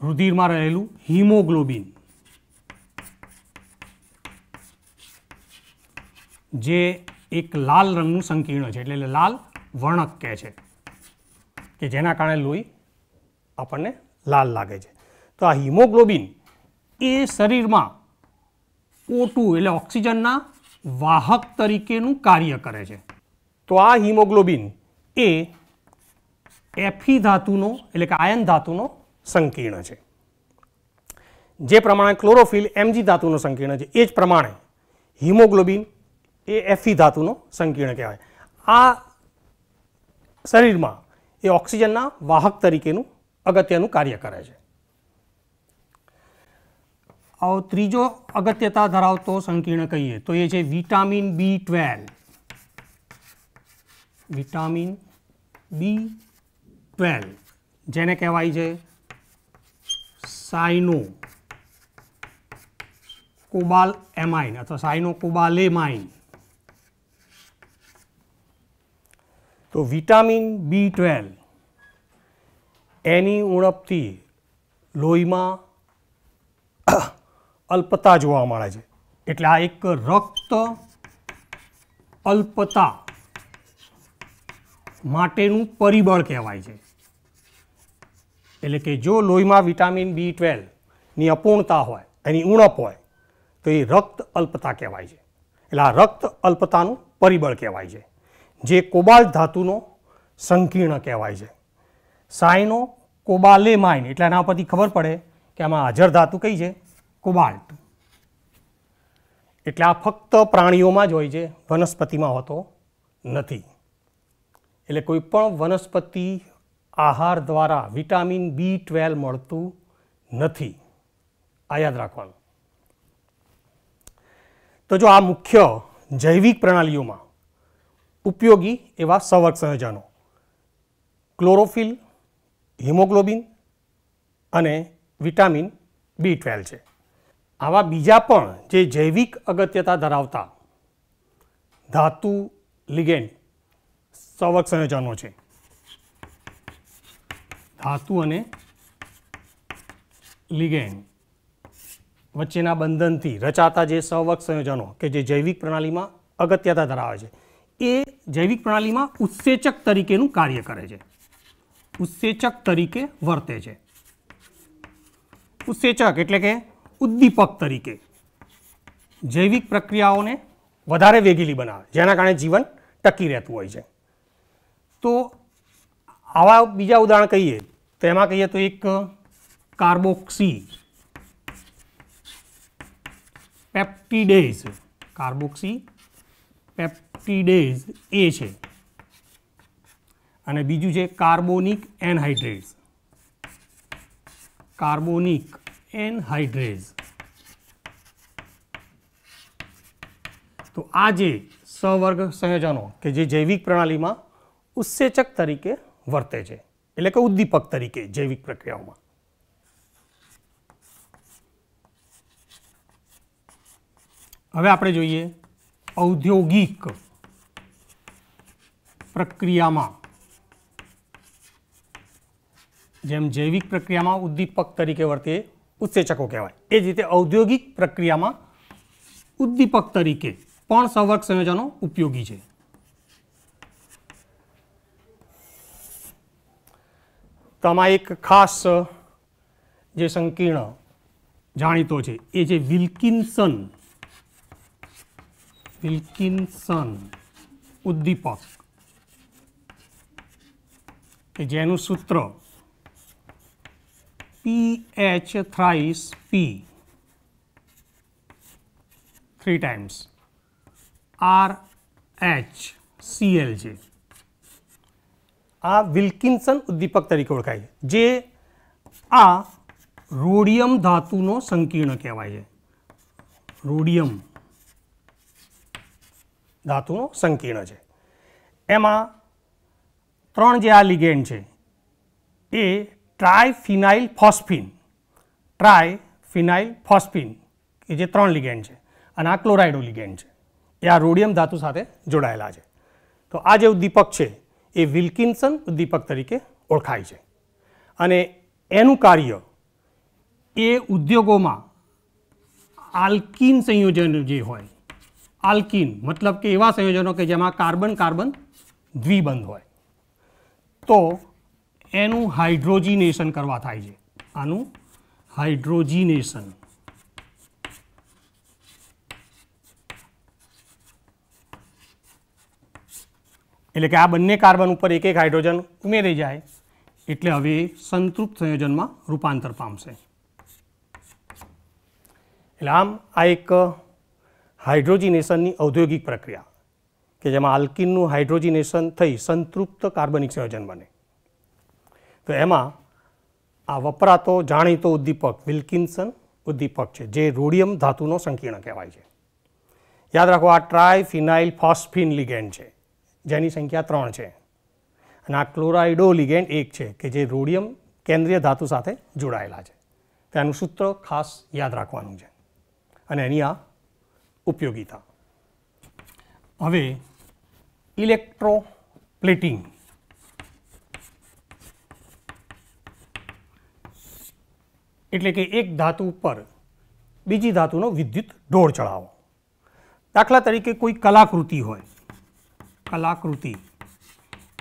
રુધિરમાં રહેલું હિમોગ્લોબિન, જે એક લાલ રંગનું સંકીર્ણ છે, એટલે લાલ વર્ણક કહે છે, કે જેના કારણે લોહી આપણને લાલ લાગે છે. તો આ હિમોગ્લોબિન એ શરીરમાં ઓટુ એટલે ઓક્સિજનના વાહક તરીકેનું કાર્ય કરે છે. તો આ હિમોગ્લોબિન એ એફી ધાતુનો, એટલે કે આયન ધાતુનો સંકીર્ણ છે. જે પ્રમાણે ક્લોરોફિલ એમજી ધાતુનો સંકીર્ણ છે, એ જ પ્રમાણે હિમોગ્લોબિન એ એફી ધાતુનો સંકીર્ણ કહેવાય. આ શરીરમાં એ ઓક્સિજનના વાહક તરીકેનું અગત્યનું કાર્ય કરે છે. આવો ત્રીજો અગત્યતા ધરાવતો સંકીર્ણ કહીએ તો એ છે vitamin B twelve. Vitamin B twelve. જેને કહેવાય છે સાઇનો કોબાલ એમાઇન અથવા સાઇનો કોબાલેમાઇન. તો વિટામિન બી ટ્વેલ્વ, એની ઉણપથી લોહીમાં અલ્પતા જોવા મળે છે. એટલે આ એક રક્ત અલ્પતા માટેનું પરિબળ કહેવાય છે. એટલે કે જો લોહીમાં વિટામિન બી ટ્વેલ્વની અપૂર્ણતા હોય, એની ઉણપ હોય, તો એ રક્ત અલ્પતા કહેવાય છે. એટલે આ રક્ત અલ્પતાનું પરિબળ કહેવાય છે. જે કોબાલ્ટ ધાતુનો સંકીર્ણ કહેવાય છે. સાયનો કોબાલેમાઇન એટલે એના પરથી ખબર પડે કે આમાં હાજર ધાતુ કઈ છે? કોબાલ્ટ. એટલે આ ફક્ત પ્રાણીઓમાં જ હોય છે, વનસ્પતિમાં હોતો નથી. એટલે કોઈ પણ વનસ્પતિ આહાર દ્વારા વિટામિન બી ટ્વેલ્વ મળતું નથી. આ યાદ રાખવાનું. તો જો આ મુખ્ય જૈવિક પ્રણાલીઓમાં ઉપયોગી એવા સંવર્ગ સંયોજનો, ક્લોરોફિલ, હિમોગ્લોબિન અને વિટામિન બી ટ્વેલ્વ છે. આવા બીજા પણ જે જૈવિક અગત્યતા ધરાવતા ધાતુ લિગેન્ડ સંવર્ગ સંયોજનો છે. ધાતુ અને લિગેન્ડ વચ્ચેના બંધનથી રચાતા જે સહવર્ગ સંયોજનો કે જે જૈવિક પ્રણાલીમાં અગત્યતા ધરાવે છે, એ જૈવિક પ્રણાલીમાં ઉત્સેચક તરીકેનું કાર્ય કરે છે. ઉત્સેચક તરીકે વર્તે છે. ઉત્સેચક એટલે કે ઉદ્દીપક તરીકે. જૈવિક પ્રક્રિયાઓને વધારે વેગીલી બનાવે, જેના કારણે જીવન ટકી રહેતું હોય છે. તો આવા બીજા ઉદાહરણ કહીએ તો એમાં કહીએ તો એક કાર્બોક્સી પેપ્ટિડેઝ, કાર્બોક્સી પેપ્ટીડેઝ એ છે. અને બીજું છે કાર્બોનિક એનહાઇડ્રેટ્સ કાર્બોનિક એનહાઇડ્રેઝ. તો આ જે સવર્ગ સંયોજનો કે જે જૈવિક પ્રણાલીમાં ઉત્સેચક તરીકે વર્તે છે. એટલે કે ઉદ્દીપક તરીકે જૈવિક પ્રક્રિયાઓમાં. હવે આપણે જોઈએ ઔદ્યોગિક પ્રક્રિયામાં. જેમ જૈવિક પ્રક્રિયામાં ઉદ્દીપક તરીકે વર્તે, ઉત્સેચકો કહેવાય. એ જ રીતે ઔદ્યોગિક પ્રક્રિયામાં ઉદ્દીપક તરીકે પણ સંવર્ગ સંયોજનો ઉપયોગી છે. તો આમાં એક ખાસ, જે સંકીર્ણ જાણીતો છે, એ છે વિલ્કિન્સન. વિલ્કિન્સન ઉદ્દીપક. કે જેનું સૂત્ર P H thrice P. Three times. R H C L છે. આ વિલ્કિન્સન ઉદ્દીપક તરીકે ઓળખાય છે, જે આ રોડિયમ ધાતુનો સંકીર્ણ કહેવાય છે. રોડિયમ ધાતુનો સંકીર્ણ છે. એમાં ત્રણ જે આ લિગેન્ડ છે, એ ટ્રાયફિનાઇલ ફોસ્ફિન ટ્રાયફિનાઇલ ફોસ્ફિન કે જે ત્રણ લિગેન્ડ છે, અને આ ક્લોરાઇડો લિગેન્ડ છે. એ આ રોડિયમ ધાતુ સાથે જોડાયેલા છે. તો આ જે ઉદ્દીપક છે એ વિલ્કિન્સન ઉદ્દીપક તરીકે ઓળખાય છે. અને એનું કાર્ય એ ઉદ્યોગોમાં આલ્કિન સંયોજન જે હોય, આલ્કિન મતલબ કે એવા સંયોજનો કે જેમાં કાર્બન કાર્બન દ્વિબંધ હોય. તો એનું હાઇડ્રોજીનેશન કરવા થાય છે. આનું હાઇડ્રોજીનેશન. એટલે કે આ બંને કાર્બન ઉપર એક એક હાઇડ્રોજન ઉમેરી જાય. એટલે હવે સંતૃપ્ત સંયોજનમાં રૂપાંતર પામશે. એટલે આમ આ એક હાઇડ્રોજિનેશનની ઔદ્યોગિક પ્રક્રિયા, કે જેમાં આલ્કિનનું હાઇડ્રોજીનેશન થઈ સંતૃપ્ત કાર્બનિક સંયોજન બને. તો એમાં આ વપરાતો, જાણીતો ઉદ્દીપક વિલ્કિન્સન ઉદ્દીપક છે, જે રોડિયમ ધાતુનો સંકીર્ણ કહેવાય છે. યાદ રાખો, આ ટ્રાય ફિનાઇલ ફોસ્ફિન લિગેન્ડ છે. જેની સંખ્યા ત્રણ છે. અને આ ક્લોરાઇડો લિગેન્ડ એક છે કે જે રોડિયમ કેન્દ્રીય ધાતુ સાથે જોડાયેલા છે. તેનું સૂત્ર ખાસ યાદ રાખવાનું છે. અને એની આ ઉપયોગીતા. હવે ઇલેક્ટ્રોપ્લેટિંગ. એટલે કે એક ધાતુ ઉપર બીજી ધાતુનો વિદ્યુત ઢોળ ચડાવો દાખલા તરીકે કોઈ કલાકૃતિ હોય કલાકૃતિ.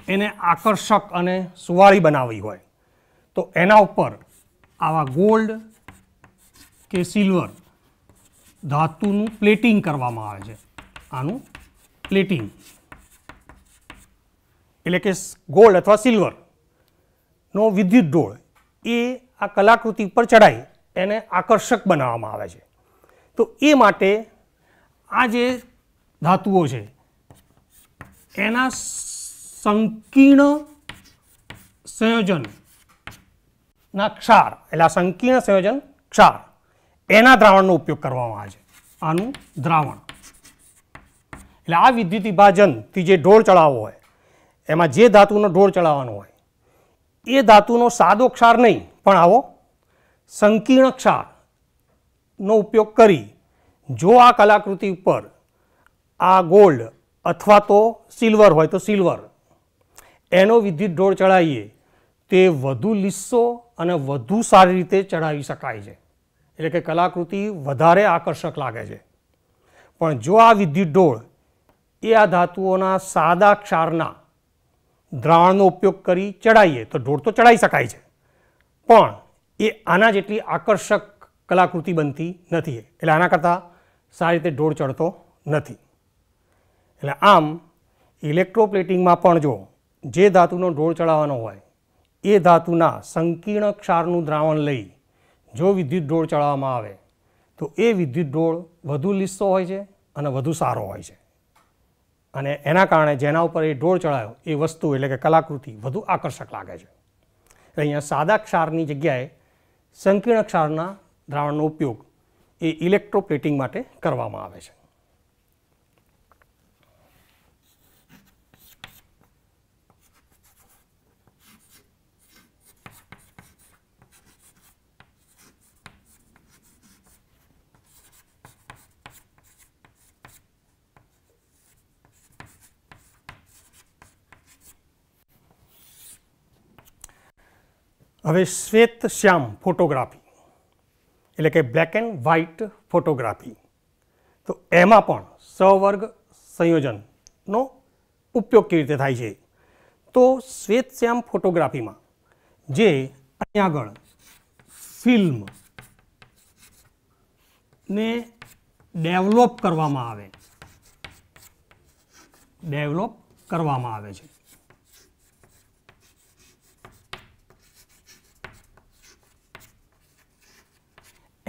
એને આકર્ષક અને સુવાળી બનાવવી હોય. તો એના ઉપર આવા ગોલ્ડ કે સિલ્વર ધાતુનું પ્લેટિંગ કરવામાં આવે છે. આનું પ્લેટિંગ. એટલે કે ગોલ્ડ અથવા સિલ્વરનો વિદ્યુત ડોળ એ આ કલાકૃતિ ઉપર ચડાઈ એને આકર્ષક બનાવવામાં આવે છે. તો એ માટે આ જે ધાતુઓ છે એના સંકીર્ણ સંયોજનના ક્ષાર. એટલે આ સંકીર્ણ સંયોજન ક્ષાર. એના દ્રાવણનો ઉપયોગ કરવામાં આવે છે. આનું દ્રાવણ. એટલે આ વિદ્યુત વિભાજનથી જે ઢોળ ચડાવવો હોય, એમાં જે ધાતુનો ઢોળ ચડાવવાનો હોય, એ ધાતુનો સાદો ક્ષાર નહીં, પણ આવો સંકીર્ણ ક્ષારનો ઉપયોગ કરી, જો આ કલાકૃતિ ઉપર આ ગોલ્ડ અથવા તો સિલ્વર હોય તો સિલ્વર. એનો વિદ્યુત ઢોળ ચડાવીએ તે વધુ લીસ્સો અને વધુ સારી રીતે ચડાવી શકાય છે. એટલે કે કલાકૃતિ વધારે આકર્ષક લાગે છે. પણ જો આ વિદ્યુત ઢોળ એ આ ધાતુઓના સાદા ક્ષારના દ્રાવણનો ઉપયોગ કરી ચડાવીએ, તો ઢોળ તો ચડાવી શકાય છે. પણ એ આના જેટલી આકર્ષક કલાકૃતિ બનતી નથી. એટલે આના કરતાં સારી રીતે ઢોળ ચડતો નથી. એટલે આમ, ઇલેક્ટ્રોપ્લેટિંગમાં પણ જો જે ધાતુનો ઢોળ ચડાવવાનો હોય, એ ધાતુના સંકીર્ણ ક્ષારનું દ્રાવણ લઈ જો વિદ્યુત ઢોળ ચડાવવામાં આવે, તો એ વિદ્યુત ઢોળ વધુ લીસ્સો હોય છે અને વધુ સારો હોય છે. અને એના કારણે જેના ઉપર એ ઢોળ ચડાયો, એ વસ્તુ એટલે કે કલાકૃતિ વધુ આકર્ષક લાગે છે. અહીંયા સાદા ક્ષારની જગ્યાએ સંકીર્ણ ક્ષારના દ્રાવણનો ઉપયોગ એ ઇલેક્ટ્રોપ્લેટિંગ માટે કરવામાં આવે છે. હવે શ્વેત શ્યામ ફોટોગ્રાફી, એટલે કે બ્લેક એન્ડ વ્હાઇટ ફોટોગ્રાફી. તો એમાં પણ સવર્ગ સંયોજનનો ઉપયોગ કેવી રીતે થાય છે? તો શ્વેત શ્યામ ફોટોગ્રાફીમાં જે અહીં આગળ ફિલ્મ ને ડેવલપ કરવામાં આવે, ડેવલપ કરવામાં આવે છે.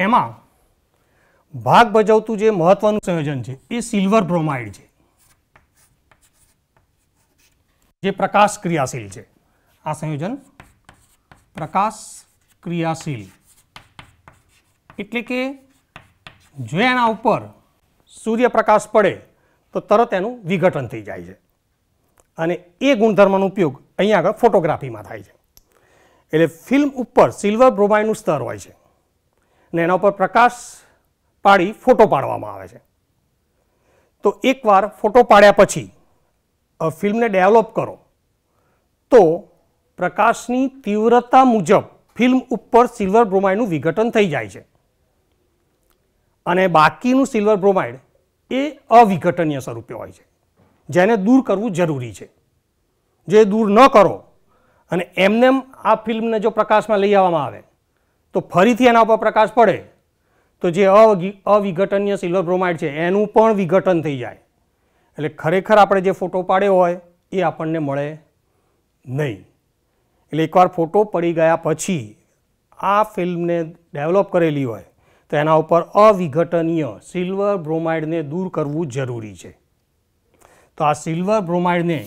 એમાં ભાગ ભજવતું જે મહત્વનું સંયોજન છે, એ સિલ્વર બ્રોમાઇડ છે. જે પ્રકાશ ક્રિયાશીલ છે. આ સંયોજન પ્રકાશ ક્રિયાશીલ. એટલે કે જો એના ઉપર સૂર્યપ્રકાશ પડે, તો તરત એનું વિઘટન થઈ જાય છે. અને એ ગુણધર્મનો ઉપયોગ અહીંયા આગળ ફોટોગ્રાફીમાં થાય છે. એટલે ફિલ્મ ઉપર સિલ્વર બ્રોમાઇડનું સ્તર હોય છે. ને એના ઉપર પ્રકાશ પાડી ફોટો પાડવામાં આવે છે. તો એકવાર ફોટો પાડ્યા પછી ફિલ્મને ડેવલપ કરો. તો પ્રકાશની તીવ્રતા મુજબ ફિલ્મ ઉપર સિલ્વર બ્રોમાઇડનું વિઘટન થઈ જાય છે. અને બાકીનું સિલ્વર બ્રોમાઇડ એ અવિઘટનીય સ્વરૂપે હોય છે. જેને દૂર કરવું જરૂરી છે. જે દૂર ન કરો, અને એમનેમ આ ફિલ્મને જો પ્રકાશમાં લઈ આવવામાં આવે તો ફરીથી એના ઉપર પ્રકાશ પડે. તો જે અવિઘટનીય સિલ્વર બ્રોમાઇડ છે, એનું પણ વિઘટન થઈ જાય. એટલે ખરેખર આપણે જે ફોટો પાડ્યો હોય, એ આપણને મળે નહીં. એટલે એકવાર ફોટો પડી ગયા પછી આ ફિલ્મને ડેવલપ કરેલી હોય, તો એના ઉપર અવિઘટનીય સિલ્વર બ્રોમાઇડને દૂર કરવું જરૂરી છે. તો આ સિલ્વર બ્રોમાઇડને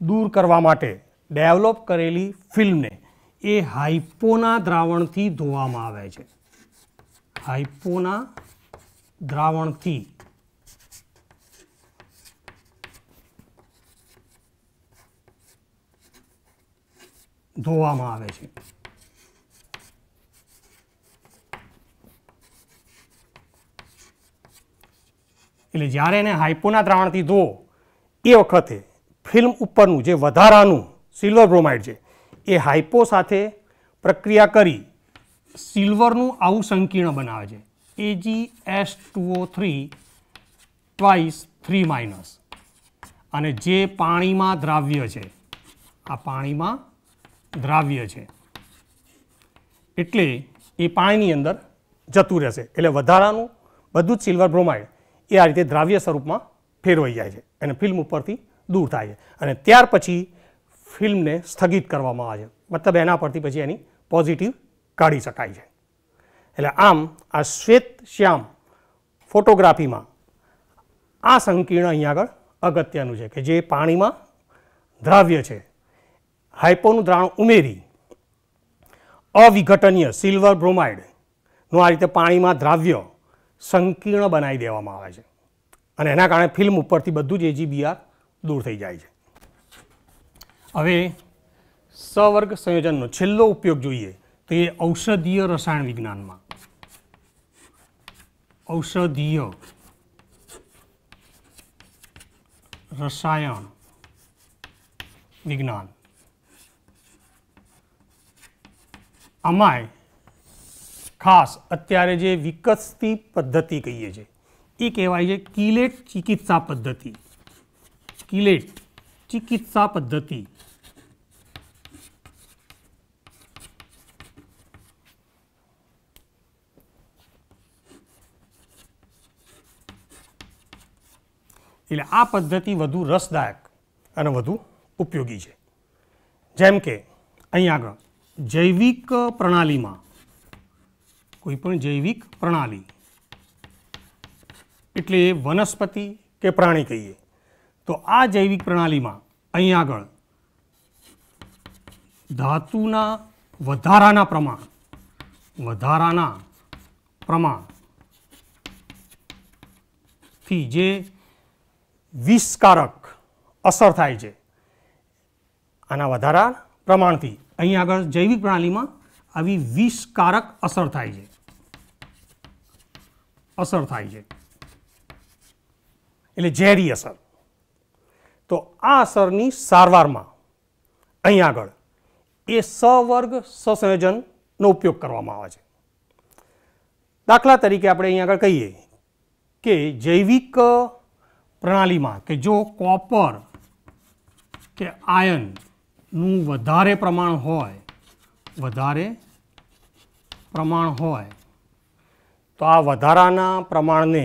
દૂર કરવા માટે ડેવલપ કરેલી ફિલ્મને એ હાઇપોના દ્રાવણથી ધોવામાં આવે છે. હાઇપોના દ્રાવણથી. ધોવામાં આવે છે. એટલે જ્યારે એને હાઇપોના દ્રાવણથી ધો, એ વખતે ફિલ્મ ઉપરનું જે વધારાનું સિલ્વર બ્રોમાઇડ છે એ હાઇપો સાથે પ્રક્રિયા કરી સિલ્વરનું આવું સંકીર્ણ બનાવે છે. AG S two O three twice three minus અને જે પાણીમાં દ્રાવ્ય છે, આ પાણીમાં દ્રાવ્ય છે. એટલે એ પાણીની અંદર જતું રહેશે. એટલે વધારાનું બધું જ સિલ્વર બ્રોમાઇડ એ આ રીતે દ્રાવ્ય સ્વરૂપમાં ફેરવાઈ જાય છે. અને ફિલ્મ ઉપરથી દૂર થાય છે. અને ત્યાર પછી ફિલ્મને સ્થગિત કરવામાં આવે છે મતલબ એના પરથી પછી એની પોઝિટિવ કાઢી શકાય છે. એટલે આમ આ શ્વેત શ્યામ ફોટોગ્રાફીમાં આ સંકીર્ણ અહીં આગળ અગત્યનું છે કે જે પાણીમાં દ્રાવ્ય છે. હાઇપોનું દ્રાવણ ઉમેરી અવિઘટનીય સિલ્વર બ્રોમાઇડનું આ રીતે પાણીમાં દ્રાવ્ય સંકીર્ણ બનાવી દેવામાં આવે છે. અને એના કારણે ફિલ્મ ઉપરથી બધું જ એજીબીઆર દૂર થઈ જાય છે. હવે સવર્ગ સંયોજનનો છેલ્લો ઉપયોગ જોઈએ તો એ ઔષધીય રસાયણ વિજ્ઞાનમાં. ઔષધીય રસાયણ વિજ્ઞાન. આમાંય ખાસ અત્યારે જે વિકસતી પદ્ધતિ કહીએ છીએ, એ કહેવાય છે કિલેટ ચિકિત્સા પદ્ધતિ. કિલેટ ચિકિત્સા પદ્ધતિ. એટલે આ પદ્ધતિ વધુ રસદાયક અને વધુ ઉપયોગી છે. જેમ કે અહીં આગળ, જૈવિક પ્રણાલીમાં કોઈ પણ જૈવિક પ્રણાલી, એટલે વનસ્પતિ કે પ્રાણી કહીએ, તો આ જૈવિક પ્રણાલીમાં અહીં આગળ, ધાતુના વધારાના પ્રમાણ વધારાના પ્રમાણ, થી જે વિષકારક અસર થાય છે. આના વધારા પ્રમાણથી અહીં આગળ જૈવિક પ્રણાલીમાં આવી વિષકારક અસર થાય છે. અસર થાય છે. એટલે ઝેરી અસર. તો આ અસરની સારવારમાં અહીં આગળ એ સવર્ગ સસંયોજનનો ઉપયોગ કરવામાં આવે છે. દાખલા તરીકે આપણે અહીં આગળ કહીએ કે જૈવિક પ્રણાલીમાં કે જો કોપર કે આયનનું વધારે પ્રમાણ હોય, વધારે પ્રમાણ હોય, તો આ વધારાના પ્રમાણને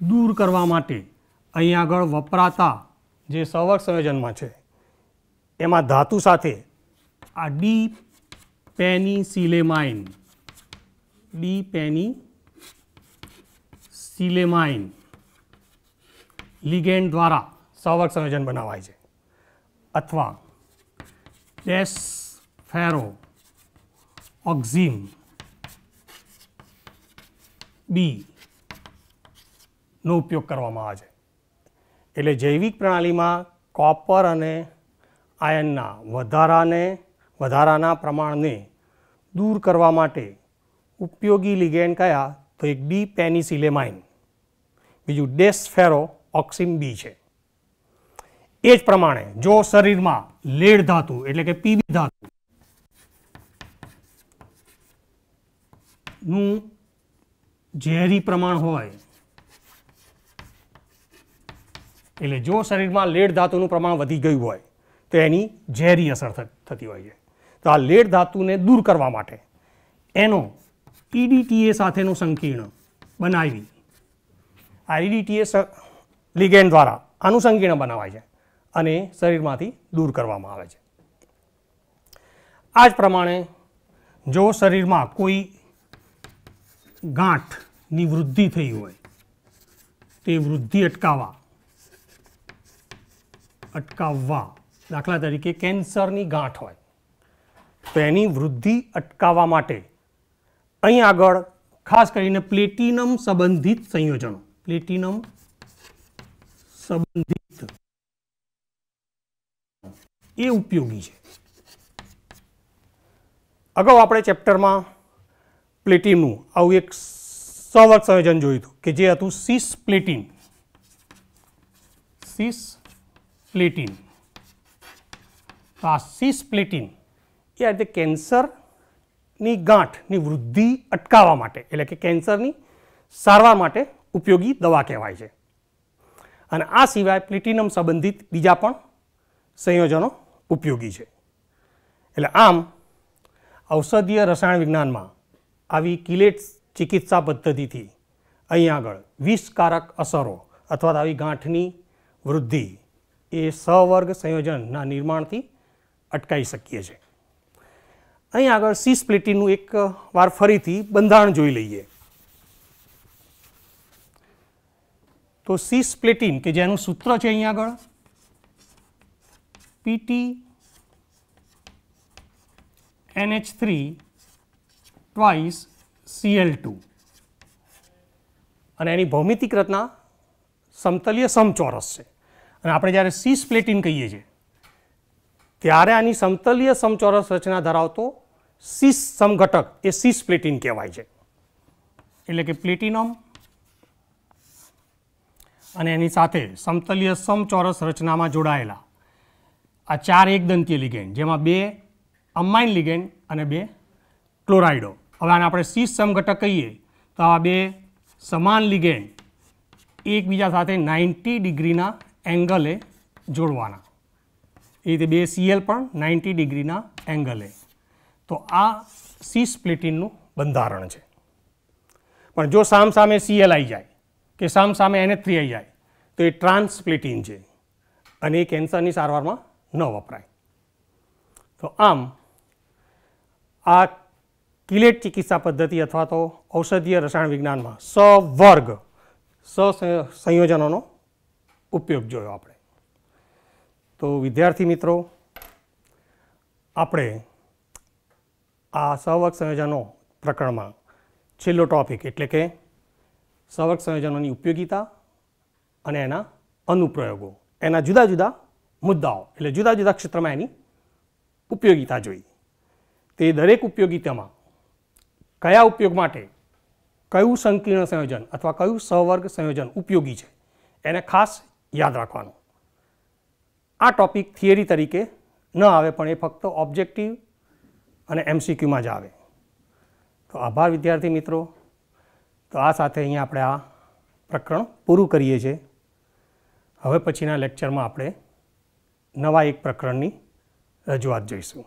દૂર કરવા માટે અહીં આગળ વપરાતા જે સંવર્ગ સંયોજનમાં છે, એમાં ધાતુ સાથે આ D penicillamine D penicillamine ligand દ્વારા સંવર્ગ સંયોજન બનાવાય છે. અથવા ડેસ ફેરો, ઓક્ઝિમ, બી નો ઉપયોગ કરવામાં આવે છે. એટલે જૈવિક પ્રણાલીમાં કોપર અને આયનના વધારાને, વધારાના પ્રમાણને દૂર કરવા માટે ઉપયોગી લિગેન્ડ કયા? તો એક ડી પેનિસિલેમાઇન, બીજું ડેસફેરો ઓક્સિમ બી છે. એ જ પ્રમાણે જો શરીરમાં લેડ ધાતુ એટલે કે પીબી ધાતુ નું ઝેરી પ્રમાણ હોય, એટલે જો શરીરમાં લેડ ધાતુનું પ્રમાણ વધી ગયું હોય, તો એની ઝેરી અસર થતી હોય છે. તો આ લેડ ધાતુને દૂર કરવા માટે એનો ઈડીટીએ સાથેનું સંકીર્ણ બનાવી, આ ઈડીટીએ લિગેન્ડ દ્વારા આનું બનાવાય છે અને શરીરમાંથી દૂર કરવામાં આવે છે. આ જ પ્રમાણે જો શરીરમાં કોઈ ગાંઠની વૃદ્ધિ થઈ હોય, તે વૃદ્ધિ અટકાવવા અટકાવવા, દાખલા તરીકે કેન્સરની ગાંઠ હોય, તો એની વૃદ્ધિ અટકાવવા માટે અહીં આગળ ખાસ કરીને પ્લેટિનમ સંબંધિત સંયોજનો, પ્લેટિનમ સંબંધિત એ ઉપયોગી છે. અગાઉ આપણે ચેપ્ટરમાં પ્લેટિનનું આવું એક સવર્ગ સંયોજન જોયું હતું કે જે હતું સીસ પ્લેટિન સીસ પ્લેટિન તો આ સીસ પ્લેટિન એ આ રીતે કેન્સરની ગાંઠની વૃદ્ધિ અટકાવવા માટે, એટલે કે કેન્સરની સારવાર માટે ઉપયોગી દવા કહેવાય છે. અને આ સિવાય પ્લેટિનમ સંબંધિત બીજા પણ સંયોજનો ઉપયોગી છે. એટલે આમ, ઔષધીય રસાયણ વિજ્ઞાનમાં આવી કિલેટ ચિકિત્સા પદ્ધતિથી અહીં આગળ વિષકારક અસરો અથવા તો આવી ગાંઠની વૃદ્ધિ એ સવર્ગ સંયોજનના નિર્માણથી અટકાવી શકીએ છીએ. અહીં આગળ સીસ પ્લેટિનનું એક વાર ફરીથી બંધારણ જોઈ લઈએ. તો સીસ પ્લેટિન કે જેનું સૂત્ર છે અહીં આગળ? PT NH three twice CL two અને એની ભૌમિતિક રચના સમતલીય સમચોરસ છે. અને આપણે જ્યારે સીસ પ્લેટિન કહીએ છીએ, ત્યારે આની સમતલીય સમચોરસ રચના ધરાવતો સીસ સમઘટક એ સીસ પ્લેટિન કહેવાય છે. એટલે કે પ્લેટિનમ અને એની સાથે સમતલીય સમચોરસ રચનામાં જોડાયેલા આ ચાર એકદંતીય લિગેન્ડ જેમાં બે અમાઇન લિગેન્ડ અને બે ક્લોરાઇડો હવે આને આપણે સીસ સમઘટક કહીએ, તો આ બે સમાન લિગેન્ડ એકબીજા સાથે નાઇન્ટી ડિગ્રીના એંગલે જોડવાના. એ રીતે બે સીએલ પણ નાઇન્ટી ડિગ્રીના એંગલે તો આ સીસ સ્પ્લિટિનનું બંધારણ છે. પણ જો સામ સામે સીએલ આવી જાય કે સામ સામે એને થ્રી આવી જાય તો એ ટ્રાન્સપ્લેટિન છે. અને એ કેન્સરની સારવારમાં ન વપરાય. તો આમ, આ કિલેટ ચિકિત્સા પદ્ધતિ અથવા તો ઔષધીય રસાયણ વિજ્ઞાનમાં સવર્ગ સંયોજનોનો ઉપયોગ જોયો આપણે. તો વિદ્યાર્થી મિત્રો, આપણે આ સવર્ગ સંયોજનો પ્રકરણમાં છેલ્લો ટોપિક એટલે કે સવર્ગ સંયોજનોની ઉપયોગિતા અને એના અનુપ્રયોગો. એના જુદા જુદા મુદ્દાઓ. એટલે જુદા જુદા ક્ષેત્રમાં એની ઉપયોગિતા જોઈ. તે દરેક ઉપયોગીતામાં કયા ઉપયોગ માટે કયું સંકીર્ણ સંયોજન અથવા કયું સહવર્ગ સંયોજન ઉપયોગી છે, એને ખાસ યાદ રાખવાનું. આ ટોપિક થિયરી તરીકે ન આવે, પણ એ ફક્ત ઓબ્જેક્ટિવ અને એમસીક્યુમાં જ આવે. તો આભાર વિદ્યાર્થી મિત્રો. તો આ સાથે અહીંયા આપણે આ પ્રકરણ પૂરું કરીએ છીએ. હવે પછીના લેક્ચરમાં આપણે નવા એક પ્રકરણની રજૂઆત જોઈશું.